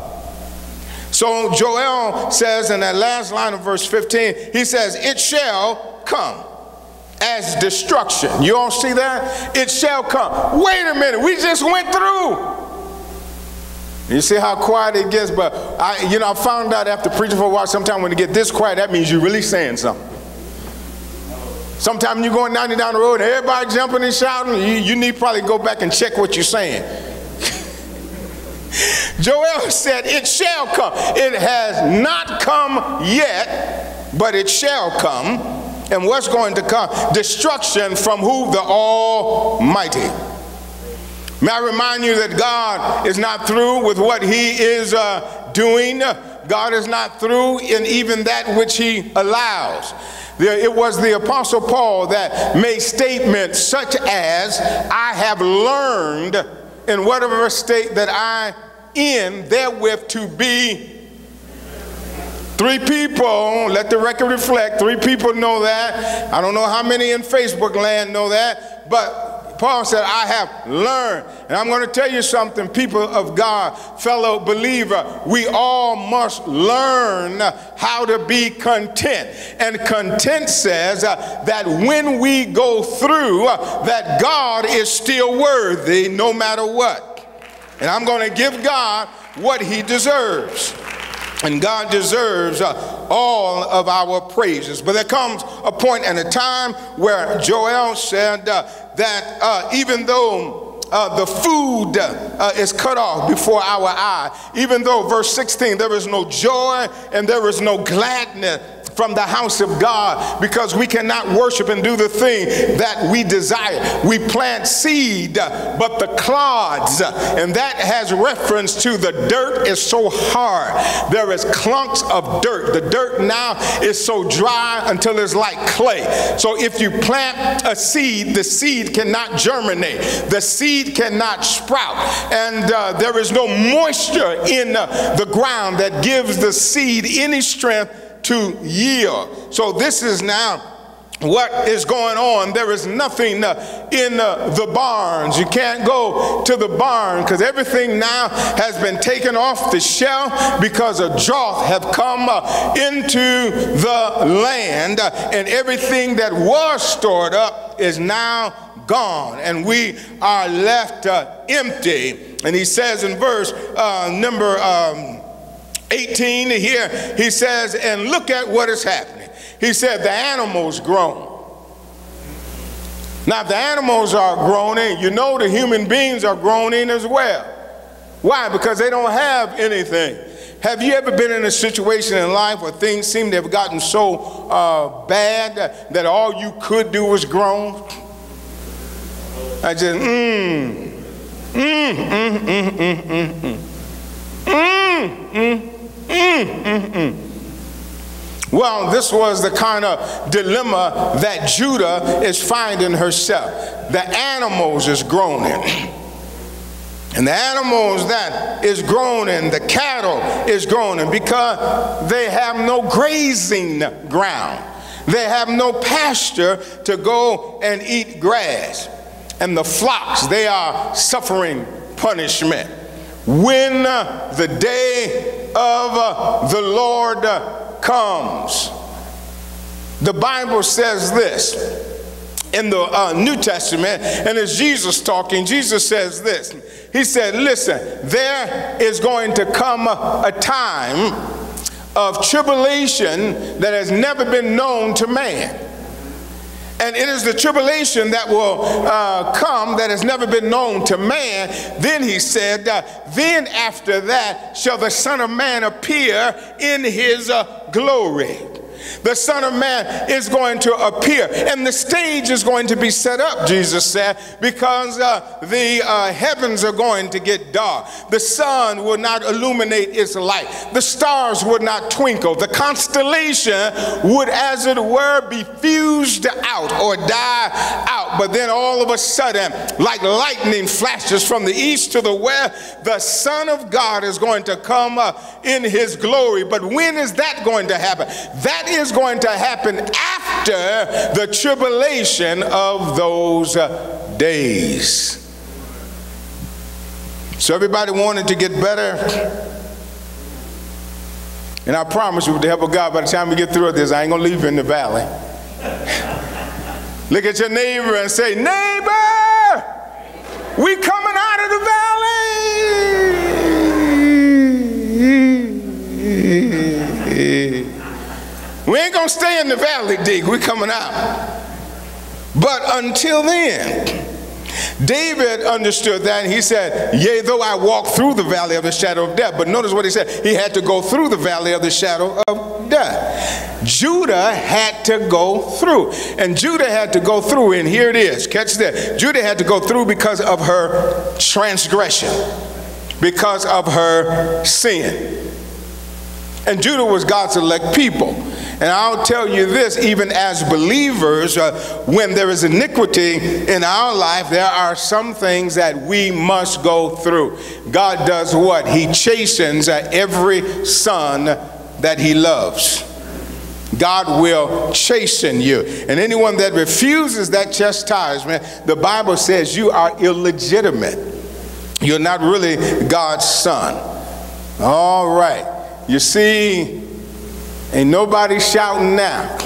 So Joel says in that last line of verse 15, he says, It shall come as destruction. You all see that? It shall come. Wait a minute, we just went through. You see how quiet it gets, but I, you know, I found out after preaching for a while, sometimes when it get this quiet, that means you're really saying something. Sometimes you're going 90 down the road and everybody jumping and shouting, you, you need probably go back and check what you're saying. Joel said, It shall come. It has not come yet, but it shall come. And what's going to come? Destruction from who? The Almighty. May I remind you that God is not through with what He is uh, doing. God is not through in even that which He allows. It was the Apostle Paul that made statements such as, I have learned in whatever state that I in therewith to be Three people, let the record reflect, three people know that. I don't know how many in Facebook land know that, but Paul said, I have learned. And I'm going to tell you something, people of God, fellow believer, we all must learn how to be content. And content says uh, that when we go through, uh, that God is still worthy no matter what. And I'm going to give God what he deserves. And God deserves uh, all of our praises. But there comes a point and a time where Joel said uh, that uh, even though uh, the food uh, is cut off before our eye, even though, verse 16, there is no joy and there is no gladness from the house of God because we cannot worship and do the thing that we desire. We plant seed, but the clods, and that has reference to the dirt is so hard. There is clumps of dirt. The dirt now is so dry until it's like clay. So if you plant a seed, the seed cannot germinate. The seed cannot sprout. And uh, there is no moisture in uh, the ground that gives the seed any strength to yield. So this is now what is going on. There is nothing uh, in uh, the barns. You can't go to the barn because everything now has been taken off the shelf because a drought have come uh, into the land and everything that was stored up is now gone and we are left empty. And he says in verse number um, 18 here, he says, and look at what is happening. He said, the animals groan. Now, if the animals are groaning, you know the human beings are groaning as well. Why? Because they don't have anything. Have you ever been in a situation in life where things seem to have gotten so uh, bad that all you could do was groan? I just, mmm, mmm, mmm, mmm, mmm, mmm, mmm, mmm. Mm, mm, mm. Well, this was the kind of dilemma that Judah is finding herself. The animals is groaning. And the animals that is groaning, the cattle is groaning because they have no grazing ground. They have no pasture to go and eat grass. And the flocks, they are suffering punishment. When the day of the Lord comes. The Bible says this in the uh, New Testament, and as Jesus talking, Jesus says this. He said, Listen, there is going to come a time of tribulation that has never been known to man. And it is the tribulation that will uh, come that has never been known to man. Then he said, uh, Then after that shall the Son of Man appear in his uh, glory the Son of Man is going to appear. And the stage is going to be set up, Jesus said, because uh, the uh, heavens are going to get dark. The sun will not illuminate its light. The stars would not twinkle. The constellation would, as it were, be fused out or die out. But then all of a sudden, like lightning flashes from the east to the west, the Son of God is going to come uh, in his glory. But when is that going to happen? That is going to happen after the tribulation of those uh, days. So everybody wanted to get better. And I promise you, with the help of God, by the time we get through this, I ain't gonna leave you in the valley. Look at your neighbor and say, neighbor, we coming out of the valley. We ain't gonna stay in the valley, dig. We're coming out. But until then, David understood that and he said, Yea, though I walk through the valley of the shadow of death. But notice what he said. He had to go through the valley of the shadow of death. Judah had to go through. And Judah had to go through, and here it is. Catch that. Judah had to go through because of her transgression, because of her sin. And Judah was God's elect people. And I'll tell you this even as believers, uh, when there is iniquity in our life, there are some things that we must go through. God does what? He chastens uh, every son that he loves. God will chasten you. And anyone that refuses that chastisement, the Bible says you are illegitimate. You're not really God's son. All right. You see, ain't nobody shouting now.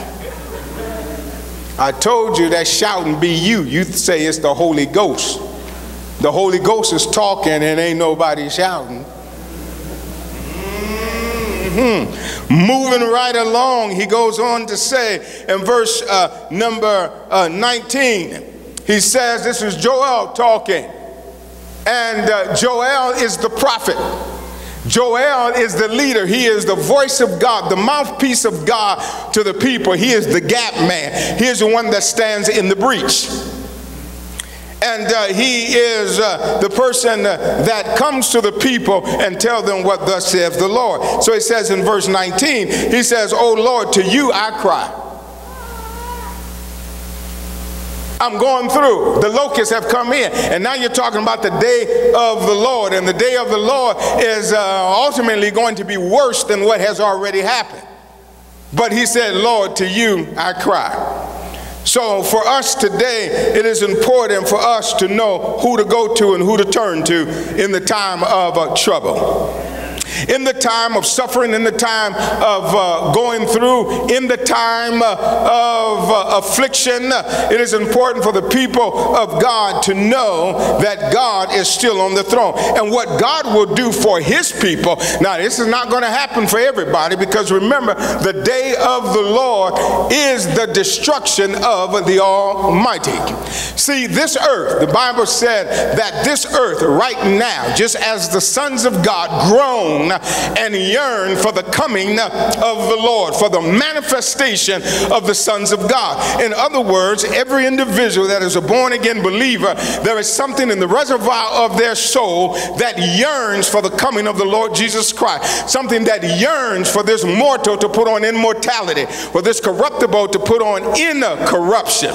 I told you that shouting be you. You say it's the Holy Ghost. The Holy Ghost is talking and ain't nobody shouting. Mm-hmm. Moving right along, he goes on to say in verse uh, number uh, 19, he says, This is Joel talking. And uh, Joel is the prophet. Joel is the leader. He is the voice of God, the mouthpiece of God to the people. He is the gap man. He is the one that stands in the breach. And uh, he is uh, the person uh, that comes to the people and tell them what thus saith the Lord. So he says in verse 19, he says, Oh Lord, to you I cry. I'm going through. The locusts have come in. And now you're talking about the day of the Lord. And the day of the Lord is uh, ultimately going to be worse than what has already happened. But he said, Lord, to you I cry. So for us today, it is important for us to know who to go to and who to turn to in the time of uh, trouble in the time of suffering, in the time of uh, going through, in the time uh, of uh, affliction, it is important for the people of God to know that God is still on the throne. And what God will do for his people, now this is not going to happen for everybody because remember, the day of the Lord is the destruction of the Almighty. See, this earth, the Bible said that this earth right now, just as the sons of God groan Uh, and yearn for the coming uh, of the Lord, for the manifestation of the sons of God. In other words, every individual that is a born again believer, there is something in the reservoir of their soul that yearns for the coming of the Lord Jesus Christ, something that yearns for this mortal to put on immortality, for this corruptible to put on inner corruption.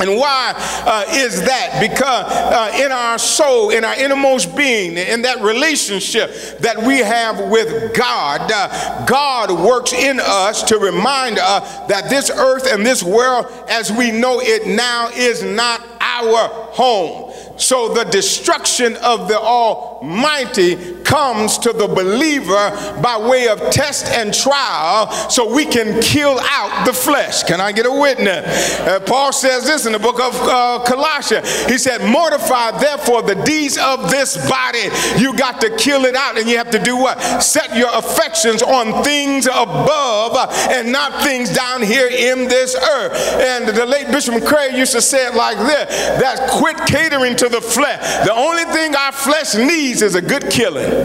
And why uh, is that? Because uh, in our soul, in our innermost being, in that relationship that we have with God, uh, God works in us to remind us that this earth and this world as we know it now is not our home. So the destruction of the Almighty comes to the believer by way of test and trial so we can kill out the flesh. Can I get a witness? Uh, Paul says this in the book of uh, Colossians. He said, Mortify therefore the deeds of this body. You got to kill it out and you have to do what? Set your affections on things above and not things down here in this earth. And the late Bishop McCray used to say it like this that quit catering to the flesh. The only thing our flesh needs is a good killing.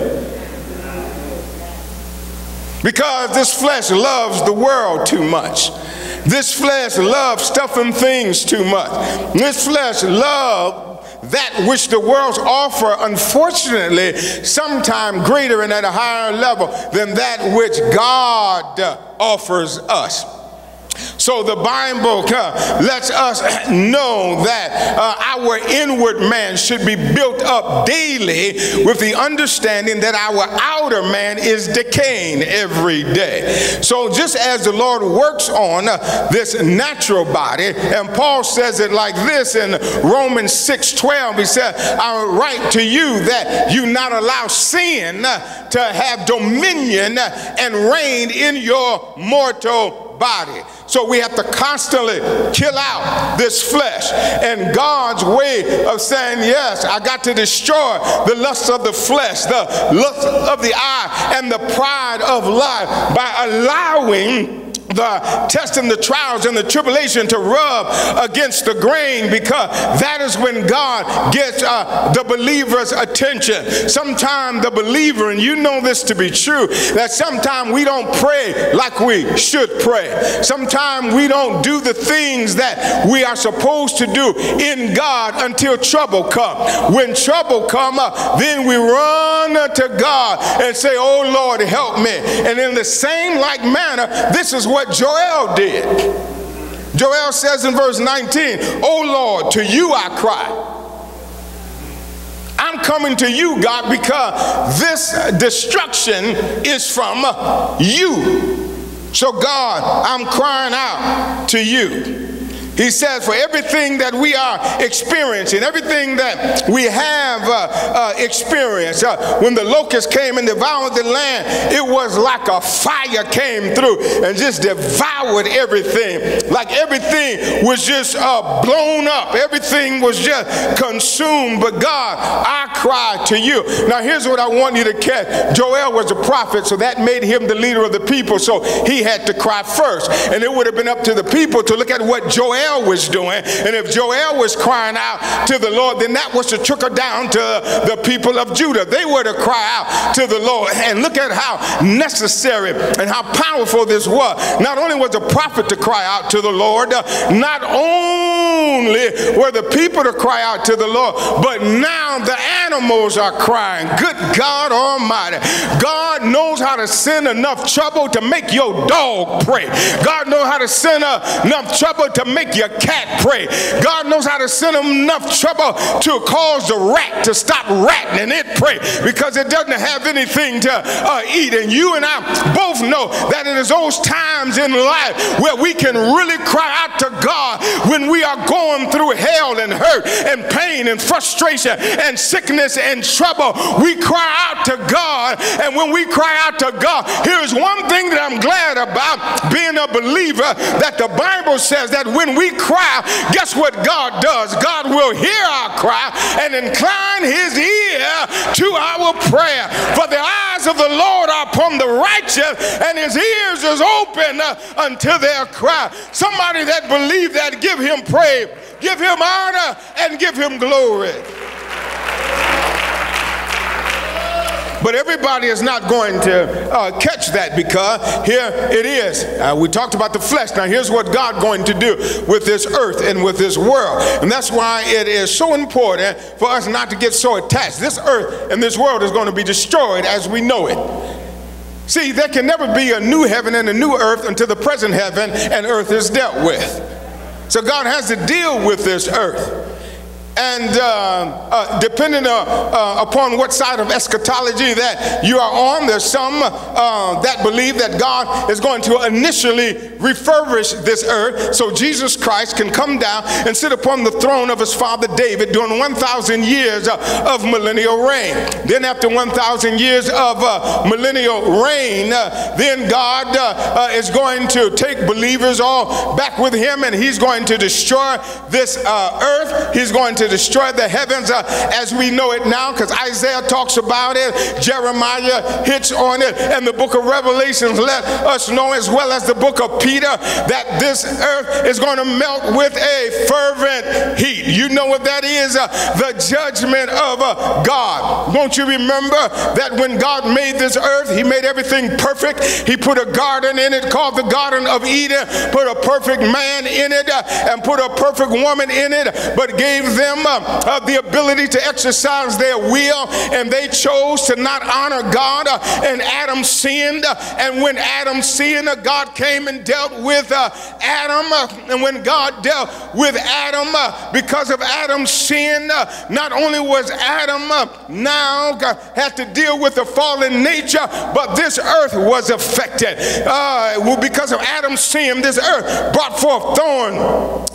Because this flesh loves the world too much. This flesh loves stuffing things too much. This flesh loves that which the world's offer, unfortunately, sometime greater and at a higher level than that which God offers us. So the Bible uh, lets us know that uh, our inward man should be built up daily with the understanding that our outer man is decaying every day. So just as the Lord works on uh, this natural body, and Paul says it like this in Romans 6 12, he said, I write to you that you not allow sin uh, to have dominion and reign in your mortal body. So we have to constantly kill out this flesh. And God's way of saying, yes, I got to destroy the lust of the flesh, the lust of the eye, and the pride of life by allowing the testing, the trials and the tribulation to rub against the grain because that is when God gets uh, the believer's attention. Sometimes the believer, and you know this to be true, that sometimes we don't pray like we should pray. Sometimes we don't do the things that we are supposed to do in God until trouble comes. When trouble comes, uh, then we run to God and say, Oh Lord, help me. And in the same like manner, this is what Joel did. Joel says in verse 19, Oh Lord, to you I cry. I'm coming to you, God, because this destruction is from you. So, God, I'm crying out to you. He says, for everything that we are experiencing, everything that we have uh, uh, experienced, uh, when the locusts came and devoured the land, it was like a fire came through and just devoured everything. Like everything was just uh, blown up, everything was just consumed. But God, I cry to you. Now, here's what I want you to catch Joel was a prophet, so that made him the leader of the people, so he had to cry first. And it would have been up to the people to look at what Joel Joel was doing. And if Joel was crying out to the Lord, then that was to trickle down to the people of Judah. They were to cry out to the Lord. And look at how necessary and how powerful this was. Not only was the prophet to cry out to the Lord, uh, not only were the people to cry out to the Lord, but now the animals are crying. Good God Almighty. God knows how to send enough trouble to make your dog pray. God knows how to send enough trouble to make your cat pray. God knows how to send them enough trouble to cause the rat to stop ratting and it pray because it doesn't have anything to uh, eat. And you and I both know that it is those times in life where we can really cry out to God when we are going through hell and hurt and pain and frustration and sickness and trouble. We cry out to God. And when we cry out to God, here's one thing that I'm glad about being a believer that the Bible says that when we cry, guess what God does? God will hear our cry and incline his ear to our prayer. For the eyes of the Lord are upon the righteous, and his ears is open unto their cry. Somebody that believe that, give him praise, give him honor, and give him glory. But everybody is not going to uh, catch that because here it is. Uh, we talked about the flesh. Now here's what God going to do with this earth and with this world. And that's why it is so important for us not to get so attached. This earth and this world is going to be destroyed as we know it. See, there can never be a new heaven and a new earth until the present heaven and earth is dealt with. So God has to deal with this earth and uh, uh, depending uh, uh, upon what side of eschatology that you are on, there's some uh, that believe that God is going to initially refurbish this earth so Jesus Christ can come down and sit upon the throne of his father David during 1,000 years uh, of millennial reign. Then, after 1,000 years of millennial reign, then God is going to take believers all back with him and he's going to destroy this earth. He's going to destroy the heavens uh, as we know it now because Isaiah talks about it, Jeremiah hits on it, and the book of Revelations let us know as well as the book of Peter that this earth is going to melt with a fervent heat. You know what that is? Uh, the judgment of uh, God. Won't you remember that when God made this earth, he made everything perfect. He put a garden in it called the Garden of Eden, put a perfect man in it, uh, and put a perfect woman in it, but gave them uh, the ability to exercise their will, and they chose to not honor God. Uh, and Adam sinned, uh, and when Adam sinned, uh, God came and dealt with Adam. And when God dealt with Adam, because of Adam's sin, not only was Adam now had to deal with the fallen nature, but this earth was affected. well, because of Adam's sin, this earth brought forth thorn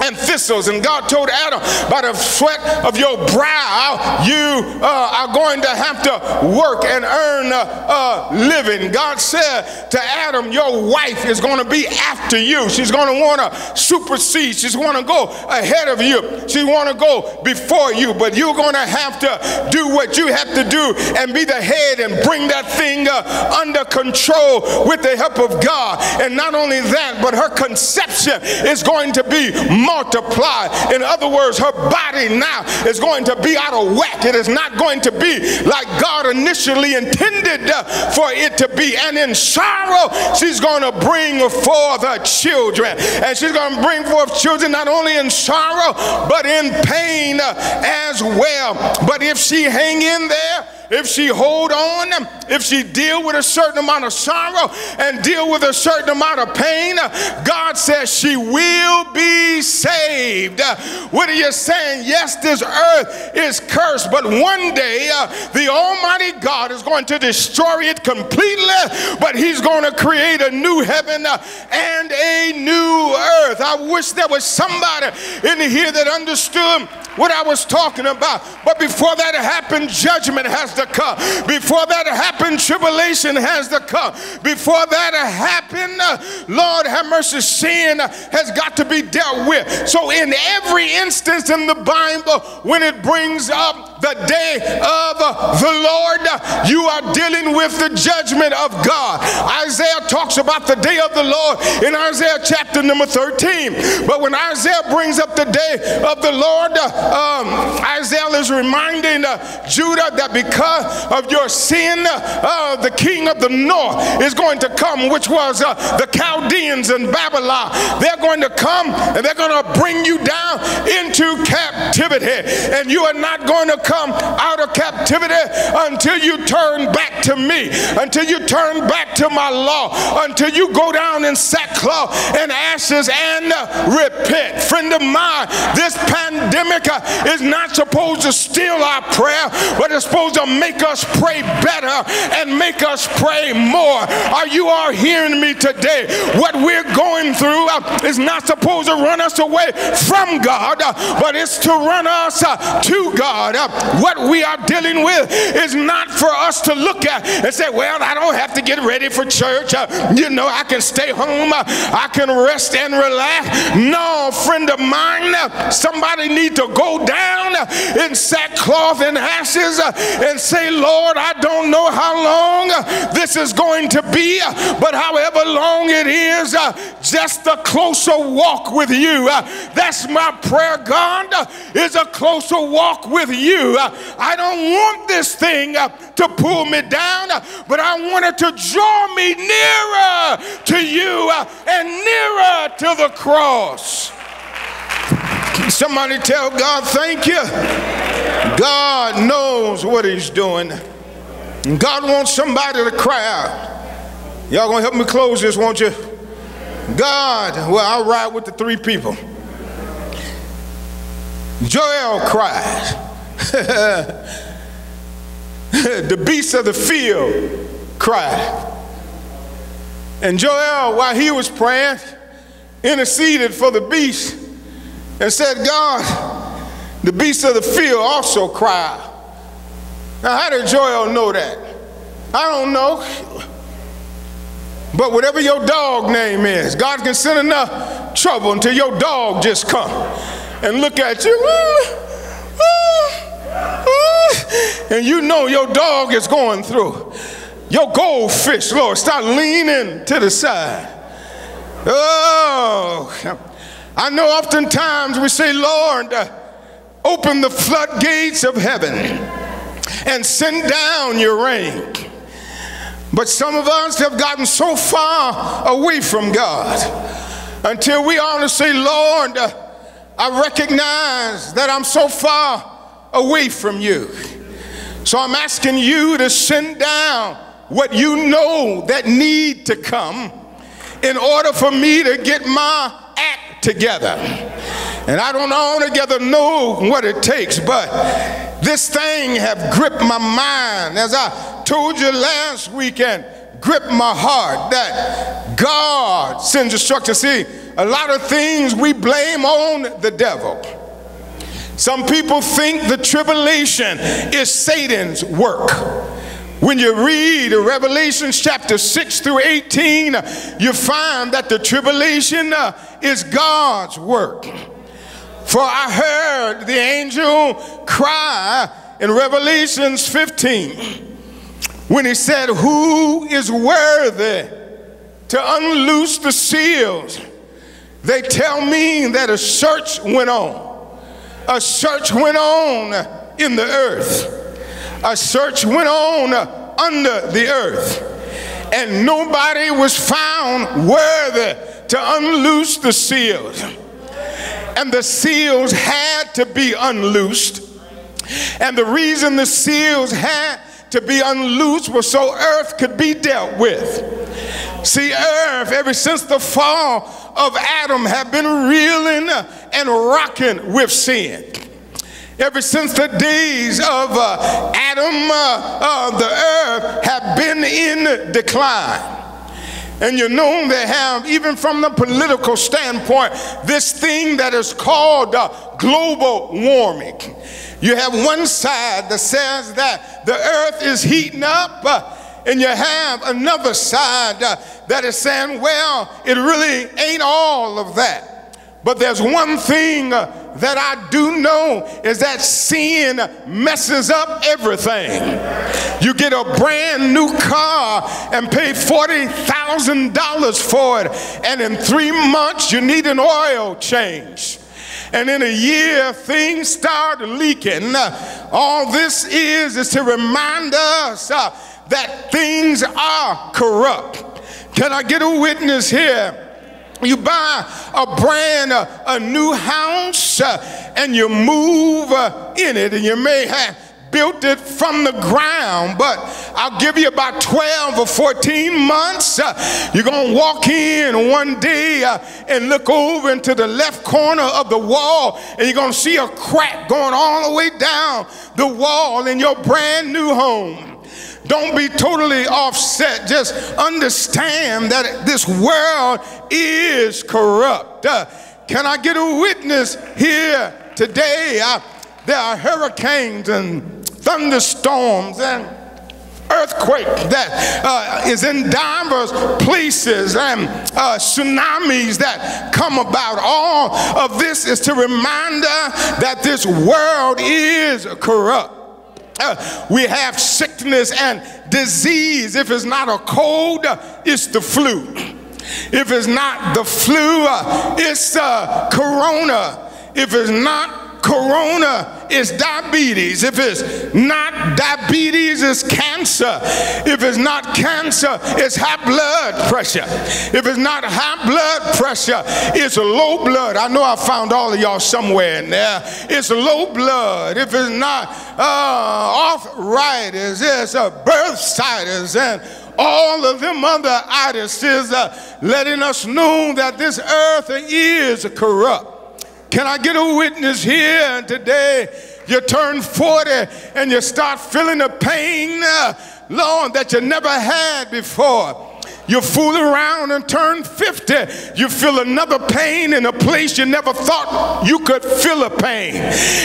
and thistles, and God told Adam, by the sweat sweat of your brow, you uh, are going to have to work and earn a, a living. God said to Adam, Your wife is going to be after you. She's going to want to supersede. She's going to go ahead of you. She want to go before you, but you're going to have to do what you have to do and be the head and bring that thing uh, under control with the help of God. And not only that, but her conception is going to be multiplied. In other words, her body now is going to be out of whack. It is not going to be like God initially intended uh, for it to be. And in sorrow, she's going to bring forth her children. And she's going to bring forth children not only in sorrow, but in pain uh, as well. But if she hang in there, if she hold on, if she deal with a certain amount of sorrow and deal with a certain amount of pain, God says she will be saved. What are you saying? Yes, this earth is cursed, but one day uh, the Almighty God is going to destroy it completely, but He's going to create a new heaven uh, and a new earth. I wish there was somebody in here that understood what I was talking about. But before that happened, judgment has to come. Before that happened, tribulation has to come. Before that happened, uh, Lord have mercy, sin has got to be dealt with. So in every instance in the Bible, when it brings up the day of the Lord, you are dealing with the judgment of God. Isaiah talks about the day of the Lord in Isaiah chapter number 13. But when Isaiah brings up the day of the Lord, um, Isaiah is reminding uh, Judah that because of your sin, uh, the king of the north is going to come, which was uh, the Chaldeans and Babylon. They're going to come and they're going to bring you down into captivity. And you are not going to come out of captivity until you turn back to me, until you turn back to my law, until you go down in sackcloth and ashes and repent. Friend of mine, this pandemic is not supposed to steal our prayer, but it's supposed to make us pray better and make us pray more. Are you all hearing me today? What we're going through uh, is not supposed to run us away from God, uh, but it's to run us uh, to God. What we are dealing with is not for us to look at and say, well, I don't have to get ready for church. Uh, you know, I can stay home. Uh, I can rest and relax. No, friend of mine, uh, somebody need to go down in sackcloth and ashes and say, Lord, I don't know how long this is going to be, but however long it is, just a closer walk with you. That's my prayer, God, is a closer walk with you. Uh, I don't want this thing uh, to pull me down, uh, but I want it to draw me nearer to you and nearer to the cross. Somebody tell God, thank you. God knows what he's doing. God wants somebody to cry out. Y'all gonna help me close this, won't you? God, well, I'll ride with the three people. Joel cried. the beasts of the field cried. And Joel, while he was praying, interceded for the beasts and said, God, the beasts of the field also cry. Now, how did Joel know that? I don't know. But whatever your dog name is, God can send enough trouble until your dog just come and look at you. And you know your dog is going through. Your goldfish, Lord, start leaning to the side. Oh, I know oftentimes we say, Lord, uh, open the floodgates of heaven and send down your rain. But some of us have gotten so far away from God until we honestly, Lord, uh, I recognize that I'm so far away from you. So I'm asking you to send down what you know that need to come in order for me to get my act together. And I don't altogether know what it takes, but this thing have gripped my mind as I told you last weekend, gripped my heart that God sends destruction. See, a lot of things we blame on the devil. Some people think the tribulation is Satan's work. When you read Revelation chapter 6 through 18, you find that the tribulation uh, is God's work. For I heard the angel cry in Revelations 15 when he said, Who is worthy to unloose the seals? They tell me that a search went on. A search went on in the earth. A search went on under the earth. And nobody was found worthy to unloose the seals. And the seals had to be unloosed. And the reason the seals had to be unloosed was so earth could be dealt with. See, earth, ever since the fall of Adam, have been reeling and rocking with sin. Ever since the days of uh, Adam, uh, uh, the earth have been in decline. And you know they have, even from the political standpoint, this thing that is called uh, global warming. You have one side that says that the earth is heating up, uh, and you have another side uh, that is saying, well, it really ain't all of that. But there's one thing that I do know is that sin messes up everything. You get a brand new car and pay $40,000 for it, and in three months you need an oil change. And in a year, things start leaking. All this is is to remind us uh, that things are corrupt. Can I get a witness here? You buy a brand, a new house, uh, and you move uh, in it, and you may have built it from the ground, but I'll give you about 12 or 14 months. Uh, you're going to walk in one day and look over into the left corner of the wall, and you're going to see a crack going all the way down the wall in your brand new home. Don't be totally offset. Just understand that this world is corrupt. Uh, can I get a witness here today? Uh, there are hurricanes and thunderstorms and earthquake that uh, is in diverse places and uh, tsunamis that come about. All of this is to remind us that this world is corrupt. Uh, we have sickness and disease. If it's not a cold, it's the flu. If it's not the flu, uh, it's uh, corona. If it's not corona is diabetes. If it's not diabetes, it's cancer. If it's not cancer, it's high blood pressure. If it's not high blood pressure, it's low blood. I know I found all of y'all somewhere in there. It's low blood. If it's not uh, arthritis, it's a bursitis and all of them other items is uh, letting us know that this earth is corrupt. Can I get a witness here And today? You turn 40 and you start feeling the pain, uh, Lord, that you never had before. You fool around and turn 50. You feel another pain in a place you never thought you could feel a pain.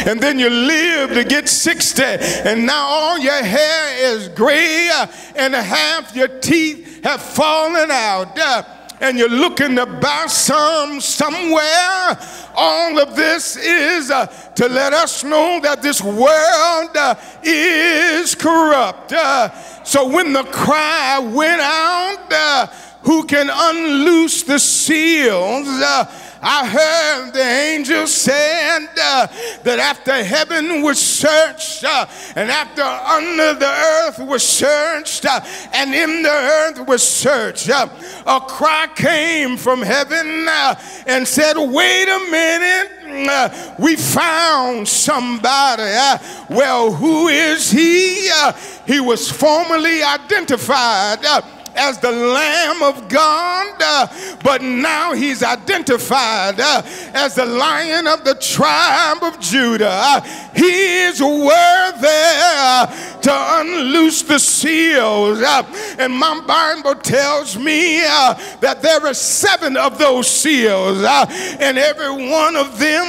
And then you live to get 60, and now all your hair is gray, uh, and half your teeth have fallen out. Uh, and you're looking to buy some somewhere. All of this is uh, to let us know that this world uh, is corrupt. Uh, so when the cry went out, uh, who can unloose the seals? I heard the angel said uh, that after heaven was searched uh, and after under the earth was searched uh, and in the earth was searched, uh, a cry came from heaven uh, and said, Wait a minute. Uh, we found somebody. well, who is he? he was formerly identified as the Lamb of God, uh, but now he's identified uh, as the Lion of the tribe of Judah. He is worthy uh, to unloose the seals. Uh, and my Bible tells me uh, that there are seven of those seals, and every one of them,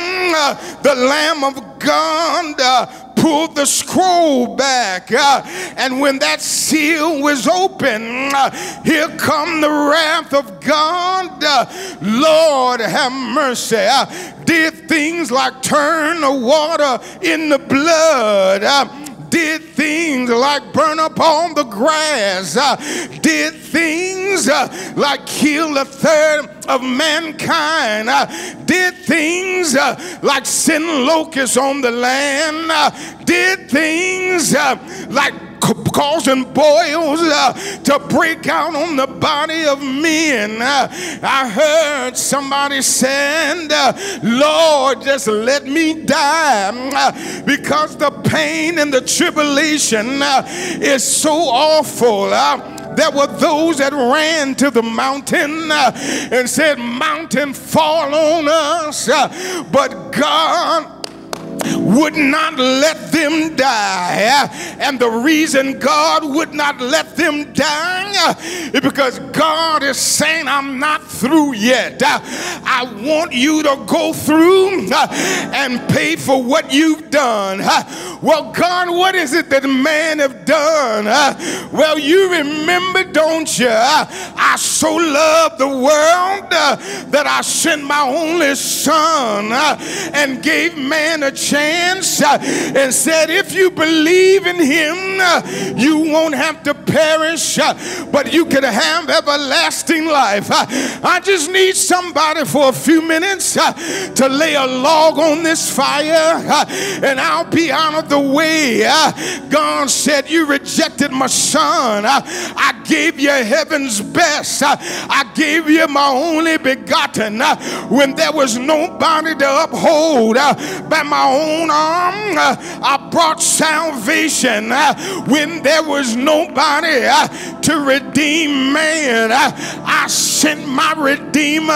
the Lamb of God pulled the scroll back, uh, and when that seal was open, uh, here come the wrath of God. Uh, Lord, have mercy. Did things like turn the water in the blood. Did things like burn up on the grass, did things like kill a third of mankind, uh, did things uh, like send locusts on the land, uh, did things like causing boils uh, to break out on the body of men. Uh, I heard somebody saying, uh, Lord, just let me die uh, because the pain and the tribulation is so awful. There were those that ran to the mountain uh, and said, Mountain, fall on us. Uh, but God would not let them die. And the reason God would not let them die is because God is saying, I'm not through yet. I want you to go through and pay for what you've done. Well, God, what is it that man have done? Well, you remember, don't you? I so loved the world that I sent my only son and gave man a chance uh, and said, If you believe in him, uh, you won't have to perish, uh, but you can have everlasting life. Uh, I just need somebody for a few minutes uh, to lay a log on this fire, uh, and I'll be out of the way. God said, You rejected my son. I gave you heaven's best. I gave you my only begotten when there was nobody to uphold by my own arm. I brought salvation uh, when there was nobody uh, to redeem man. Uh, I sent my Redeemer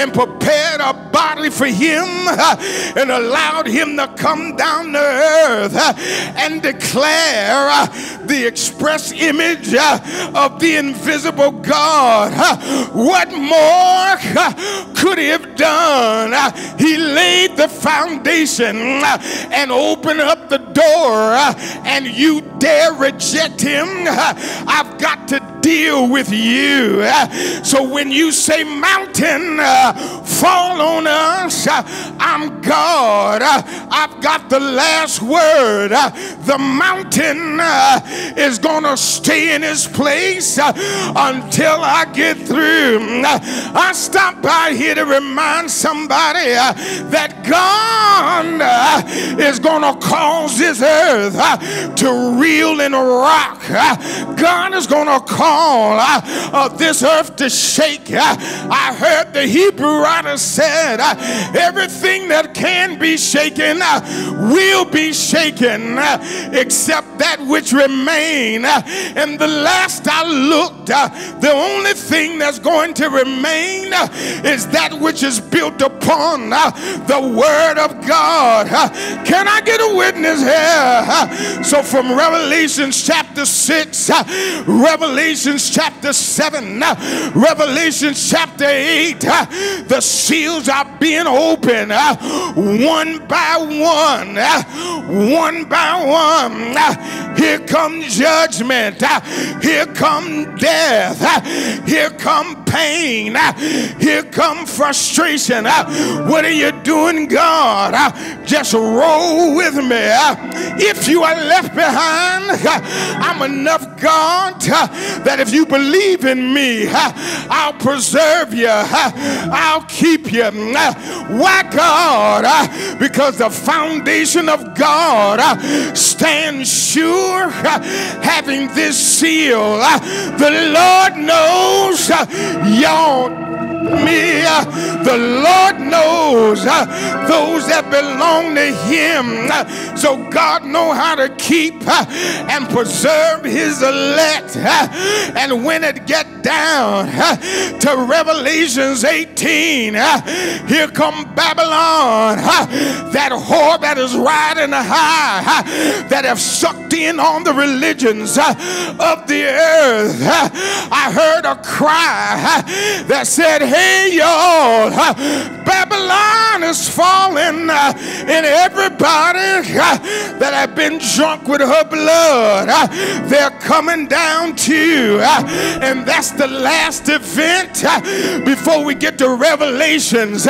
and prepared a body for him and allowed him to come down to earth and declare the express image of the invisible God. What more could he have done? He laid the foundation and open up the door, and you dare reject him. I've got to deal with you. So when you say mountain, fall on us, I'm God. I've got the last word. The mountain is going to stay in his place until I get through. I stopped by here to remind somebody that God Uh, is going to cause this earth uh, to reel and rock. Uh, God is going to uh, this earth to shake. I heard the Hebrew writer said, everything that can be shaken will be shaken except that which remain. And the last I looked, the only thing that's going to remain is that which is built upon the word of God. Can I get a witness here? So from Revelations chapter 6, Revelations chapter 7, Revelations chapter 8, the seals are being opened one by one, one by one. Here comes judgment. Here come death. Here come pain. Here come frustration. What are you doing, God? Just roll with me. If you are left behind, I'm enough God that if you believe in me, I'll preserve you. I'll keep you. Why God? Because the foundation of God stands sure having this seal. The Lord knows y'all me. The Lord knows those that belong to him. So God know how to keep uh, and preserve his elect. Uh, and when it get down uh, to Revelations 18, here come Babylon, that whore that is riding high, that have sucked in on the religions of the earth. I heard a cry that said, Hey, y'all, Babylon is falling, and everybody uh, that have been drunk with her blood, uh, they're coming down too. Uh, and that's the last event before we get to Revelations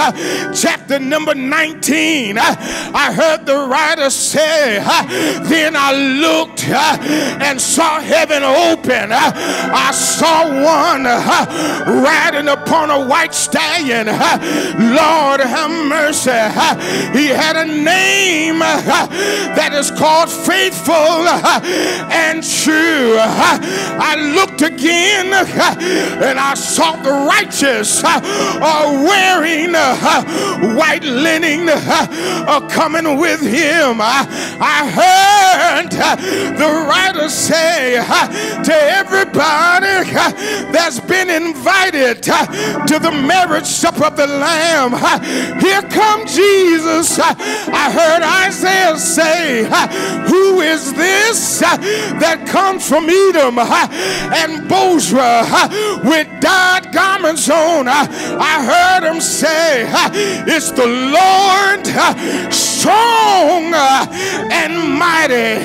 chapter number 19. I heard the writer say, Then I looked and saw heaven open. I saw one riding upon a white stallion. Lord have mercy. He had a name uh, that is called faithful uh, and true. Uh, I looked again and I saw the righteous are wearing white linen coming with him. I heard the writer say to everybody that's been invited uh, to the marriage supper of the Lamb, uh, here come Jesus. Uh, I heard Isaiah say, Who is this that comes from Edom and Bozrah with dyed garments on? I heard him say, It's the Lord strong and mighty.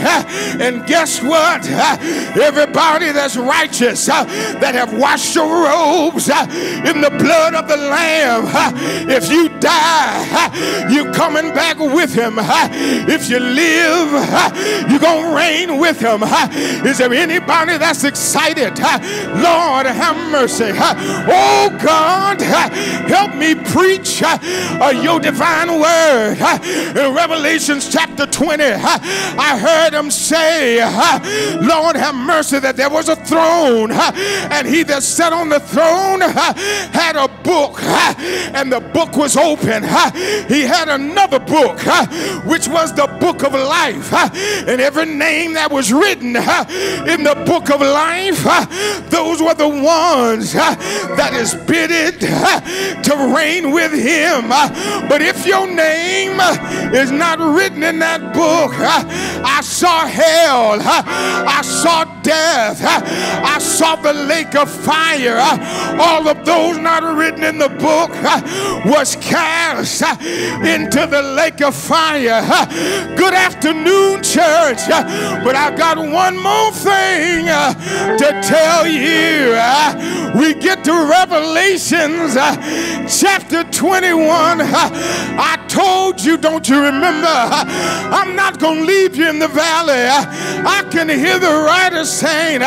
And guess what? Everybody that's righteous, that have washed your robes uh, in the blood of the Lamb, uh, if you die, uh, you're coming back with him. If you live, you're going to reign with him. Is there anybody that's excited? Lord, have mercy. Oh, God, help me preach your divine word. In Revelations chapter 20, I heard him say, Lord, have mercy that there was a throne, and he that sat on the throne uh, had a book, uh, and the book was open. Uh, he had another book, which was the book of life, and every name that was written in the book of life, those were the ones that is bidded to reign with him. But if your name is not written in that book, I saw hell, I saw death, I saw the lake of fire. All of those not written in the book uh, was cast uh, into the lake of fire. Uh, good afternoon, church. But I've got one more thing to tell you. We get to Revelations chapter 21. I told you, don't you remember? I'm not going to leave you in the valley. I can hear the writer saying,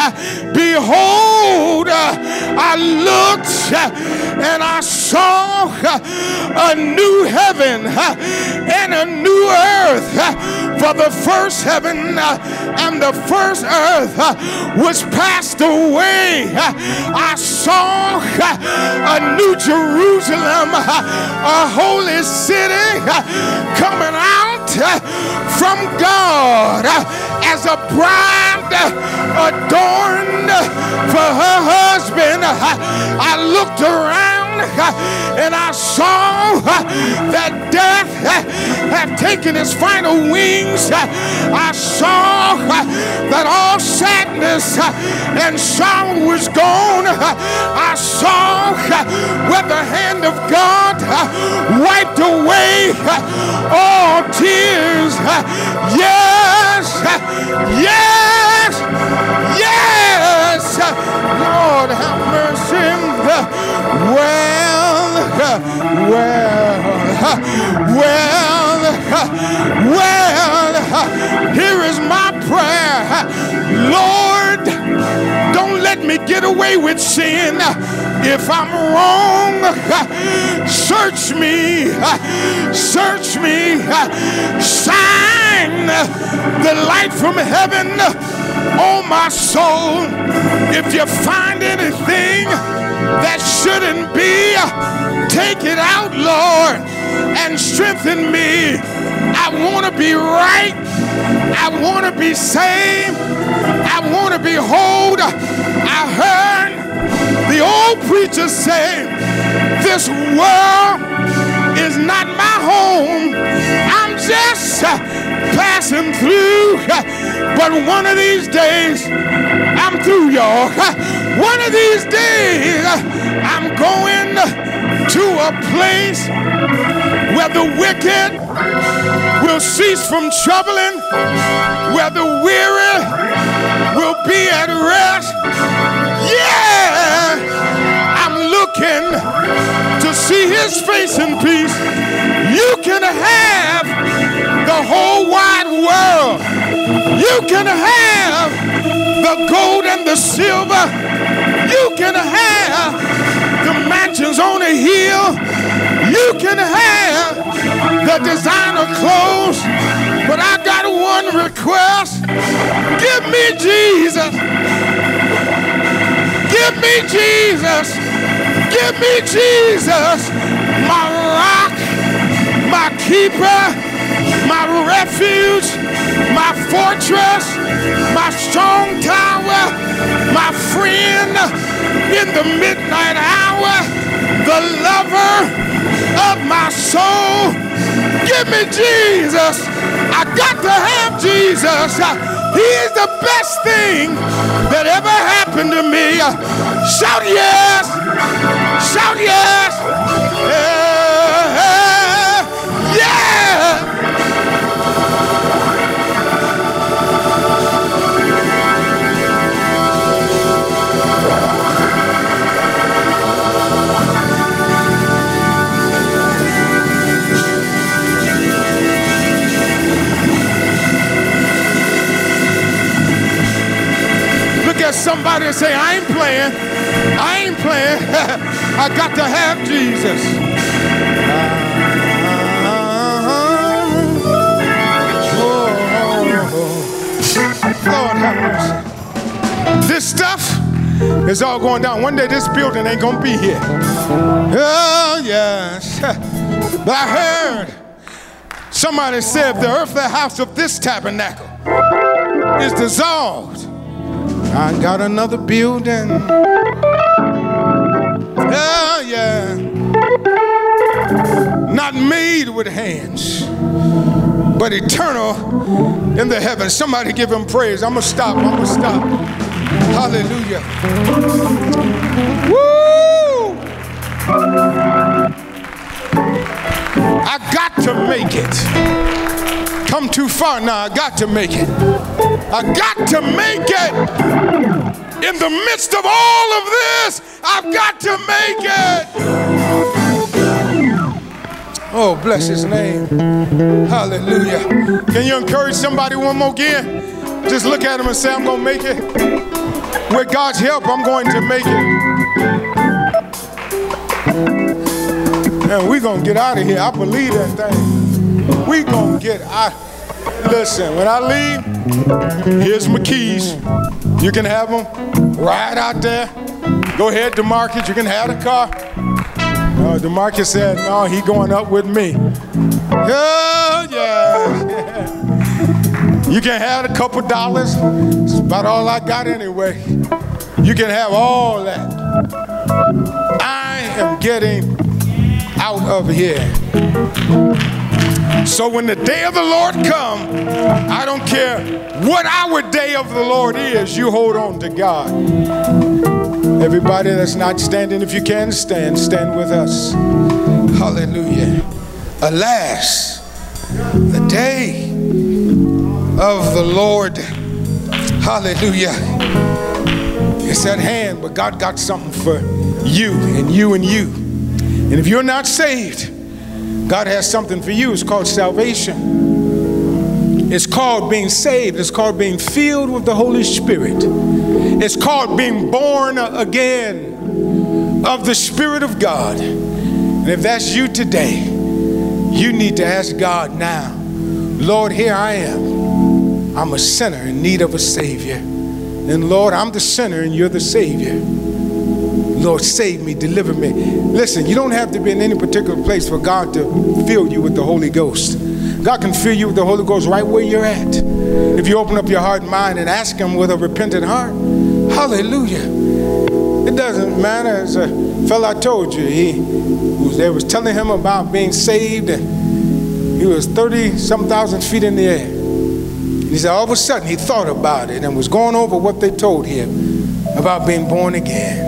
Behold, Uh, I looked uh, and I saw uh, a new heaven and a new earth. For the first heaven and the first earth was passed away. I saw a new Jerusalem, a holy city coming out from God as a bride adorned for her husband. I looked around and I saw that death had taken its final wings. I saw that all sadness and sorrow was gone. I saw where the hand of God wiped away all tears. Yes, yes, yes. Lord, have mercy. Well, well, well, well, here is my prayer. Lord, me get away with sin. If I'm wrong, search me, search me, shine the light from heaven on my soul. If you find anything that shouldn't be, take it out, Lord, and strengthen me. I want to be right. I want to be saved. I want to be whole. I heard the old preacher say, This world is not my home. I'm just passing through. But one of these days, I'm through, y'all. One of these days, I'm going to a place where the wicked will cease from troubling, where the weary will be at rest. Yeah, I'm looking to see his face in peace. You can have the whole wide world. You can have the gold and the silver. You can have the mansions on a hill. You can have the designer clothes. But I got one request. Give me Jesus. Give me Jesus. Give me Jesus. My rock, my keeper, my refuge, my fortress, my strong tower, my friend in the midnight hour, the lover of my soul. Give me Jesus. I got to have Jesus. He is the best thing that ever happened to me. Shout yes. Shout yes. Yeah. Somebody say, I ain't playing. I ain't playing. I got to have Jesus. Uh-huh. Lord have mercy. This stuff is all going down. One day this building ain't gonna be here. Oh, yes. But I heard somebody said the earthly house of this tabernacle is dissolved. I got another building. Oh, yeah. Not made with hands, but eternal in the heavens. Somebody give him praise. I'm going to stop. I'm going to stop. Hallelujah. Woo! I got to make it. Come too far now. I got to make it. I got to make it. In the midst of all of this, I've got to make it. Oh, bless his name. Hallelujah. Can you encourage somebody one more again? Just look at him and say, I'm going to make it. With God's help, I'm going to make it. And we're going to get out of here. I believe that thing. We're going to get out. Listen, when I leave, here's my keys. You can have them right out there. Go ahead, DeMarcus. You can have the car. Uh, DeMarcus said, no, he going up with me. Oh, yeah. you can have a couple dollars. It's about all I got anyway. You can have all that. I am getting out of here. So when the day of the Lord come, I don't care what our day of the Lord is, you hold on to God. Everybody that's not standing, if you can stand, stand with us. Hallelujah. Alas, the day of the Lord, hallelujah, it's at hand, but God got something for you and you and you. And if you're not saved, God has something for you. It's called salvation. It's called being saved. It's called being filled with the Holy Spirit. It's called being born again of the Spirit of God. And if that's you today, you need to ask God now, Lord, here I am. I'm a sinner in need of a Savior. And Lord, I'm the sinner and you're the Savior. Lord, save me, deliver me. Listen, you don't have to be in any particular place for God to fill you with the Holy Ghost. God can fill you with the Holy Ghost right where you're at. If you open up your heart and mind and ask Him with a repentant heart, hallelujah. It doesn't matter. As a fellow I told you, he was, they was telling him about being saved, and he was 30 some thousand feet in the air. And he said all of a sudden he thought about it and was going over what they told him about being born again.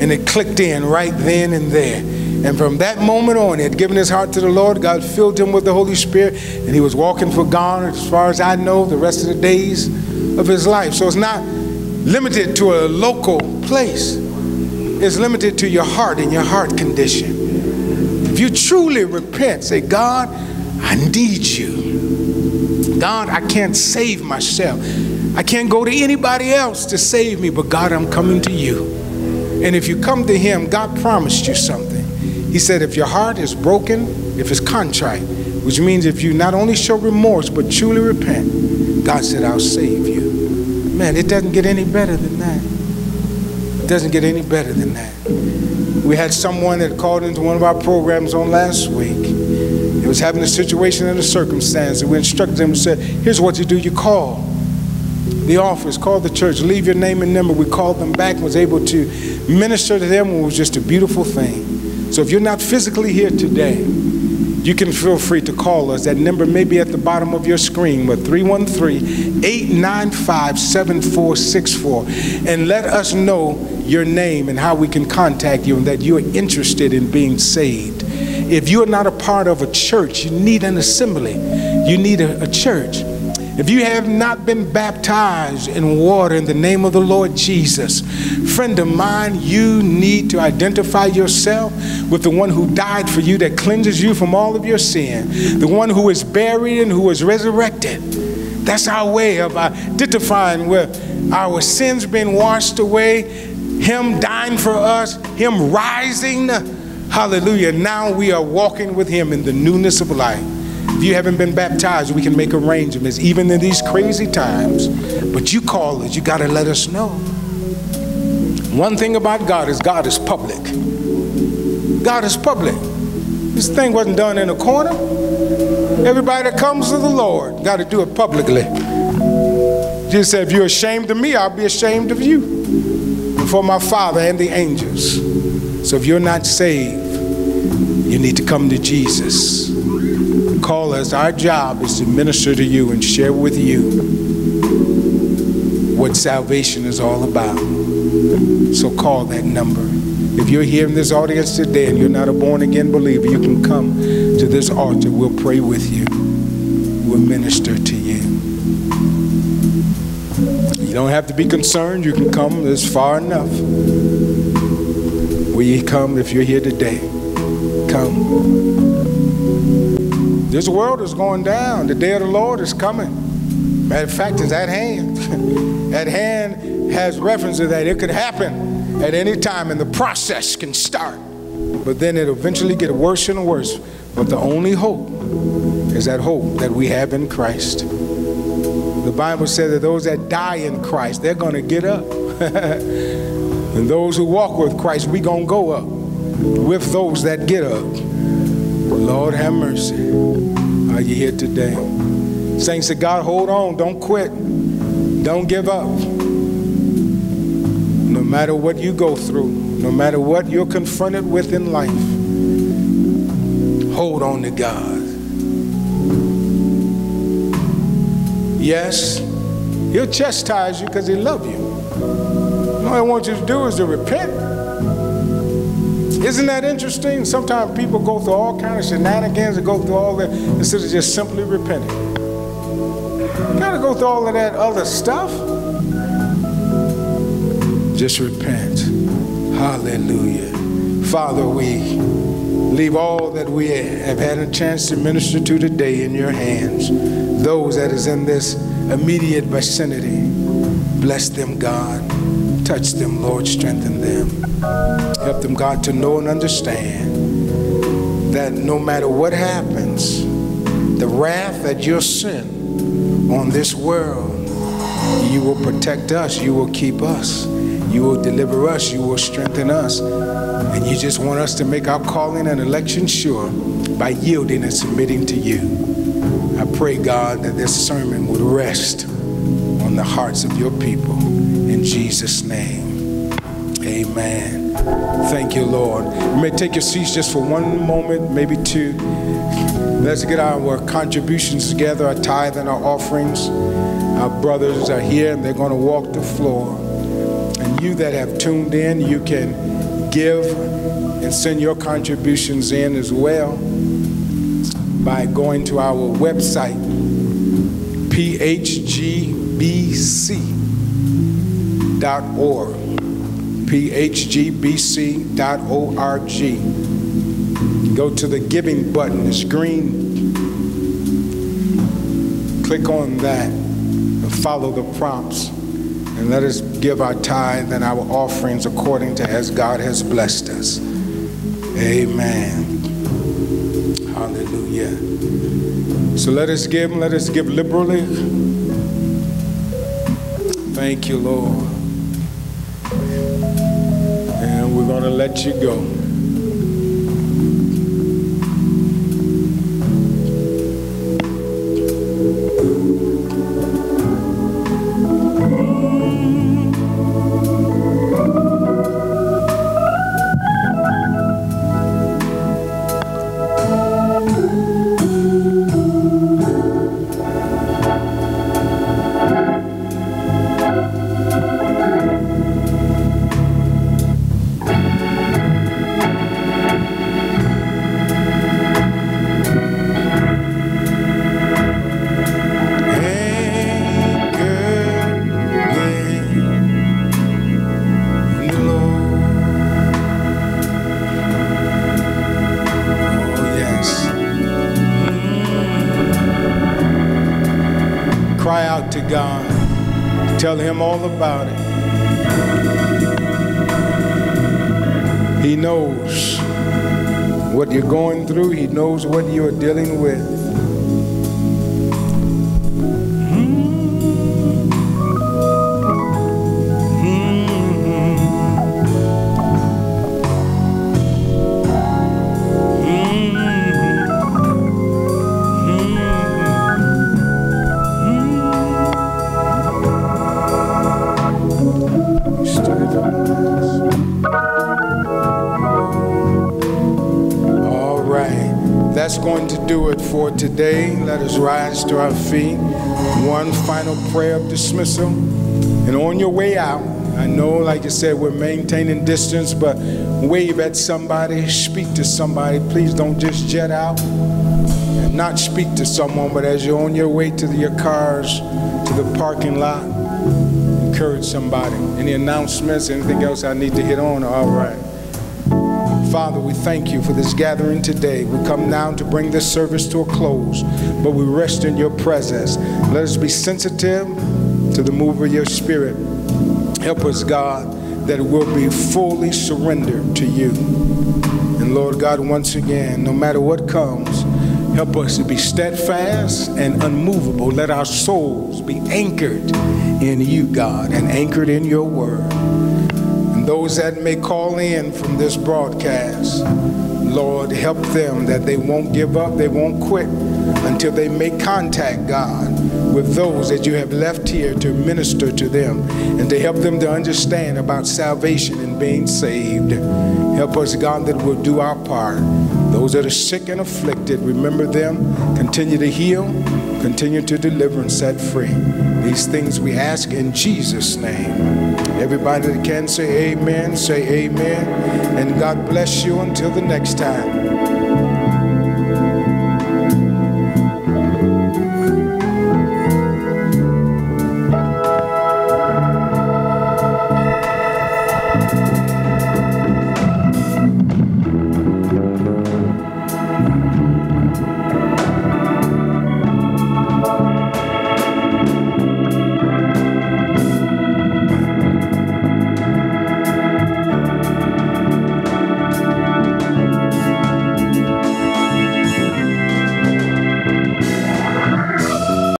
And it clicked in right then and there. And from that moment on, he had given his heart to the Lord. God filled him with the Holy Spirit, and he was walking for God, as far as I know, the rest of the days of his life. So it's not limited to a local place, it's limited to your heart and your heart condition. If you truly repent, say, God, I need you. God, I can't save myself. I can't go to anybody else to save me, but God, I'm coming to you. And if you come to Him, God promised you something. He said, if your heart is broken, if it's contrite, which means if you not only show remorse, but truly repent, God said, I'll save you. Man, it doesn't get any better than that. It doesn't get any better than that. We had someone that called into one of our programs on last week. He was having a situation and a circumstance, and we instructed them and said, Here's what you do you call the office, call the church, leave your name and number. We called them back, was able to minister to them. It was just a beautiful thing. So if you're not physically here today, you can feel free to call us. That number may be at the bottom of your screen with 313 895 7464. And let us know your name and how we can contact you and that you're interested in being saved. If you're not a part of a church, you need an assembly, you need a, a church. If you have not been baptized in water in the name of the Lord Jesus, friend of mine, you need to identify yourself with the one who died for you that cleanses you from all of your sin, the one who is buried and who is resurrected. That's our way of identifying where our sins being washed away, Him dying for us, Him rising. Hallelujah. Now we are walking with Him in the newness of life. You haven't been baptized, we can make arrangements, even in these crazy times. But you call us, you got to let us know. One thing about God is God is public. God is public. This thing wasn't done in a corner. Everybody that comes to the Lord got to do it publicly. Jesus said, If you're ashamed of me, I'll be ashamed of you before my Father and the angels. So if you're not saved, you need to come to Jesus call us, our job is to minister to you and share with you what salvation is all about. So call that number. If you're here in this audience today and you're not a born again believer, you can come to this altar. We'll pray with you, we'll minister to you. You don't have to be concerned. You can come. It's far enough. Will you come if you're here today? Come. This world is going down. The day of the Lord is coming. Matter of fact, it's at hand. at hand has reference to that. It could happen at any time, and the process can start. But then it'll eventually get worse and worse. But the only hope is that hope that we have in Christ. The Bible says that those that die in Christ, they're going to get up. and those who walk with Christ, we're going to go up with those that get up. Lord have mercy. Are you here today? Saints of God, hold on. Don't quit. Don't give up. No matter what you go through, no matter what you're confronted with in life, hold on to God. Yes, He'll chastise you because He loves you. All I want you to do is to repent. Isn't that interesting? Sometimes people go through all kinds of shenanigans and go through all that instead of just simply repenting. You gotta go through all of that other stuff. Just repent. Hallelujah. Father, we leave all that we have had a chance to minister to today in your hands. Those that is in this immediate vicinity. Bless them, God. Touch them, Lord. Strengthen them. Help them, God, to know and understand that no matter what happens, the wrath that you'll send on this world, you will protect us, you will keep us, you will deliver us, you will strengthen us. And you just want us to make our calling and election sure by yielding and submitting to you. I pray, God, that this sermon would rest on the hearts of your people. Jesus' name. Amen. Thank you, Lord. You may take your seats just for one moment, maybe two. Let's get our contributions together, our tithe and our offerings. Our brothers are here and they're going to walk the floor. And you that have tuned in, you can give and send your contributions in as well by going to our website, phgbc.org. phgbc.org. Go to the giving button, it's green. Click on that and follow the prompts. And let us give our tithe and our offerings according to as God has blessed us. Amen. Hallelujah. So let us give, let us give liberally. Thank you, Lord. We're going to let you go. Final prayer of dismissal. And on your way out, I know, like I said, we're maintaining distance, but wave at somebody, speak to somebody. Please don't just jet out and not speak to someone, but as you're on your way to your cars, to the parking lot, encourage somebody. Any announcements, anything else I need to hit on? All right. Father, we thank you for this gathering today. We come now to bring this service to a close, but we rest in your presence. Let us be sensitive to the move of your spirit. Help us, God, that it will be fully surrendered to you. And Lord God, once again, no matter what comes, help us to be steadfast and unmovable. Let our souls be anchored in you, God, and anchored in your word those that may call in from this broadcast, Lord, help them that they won't give up, they won't quit until they make contact, God, with those that you have left here to minister to them and to help them to understand about salvation and being saved. Help us, God, that we'll do our part. Those that are sick and afflicted, remember them, continue to heal, continue to deliver and set free. These things we ask in Jesus' name. Everybody that can say amen, say amen. And God bless you until the next time.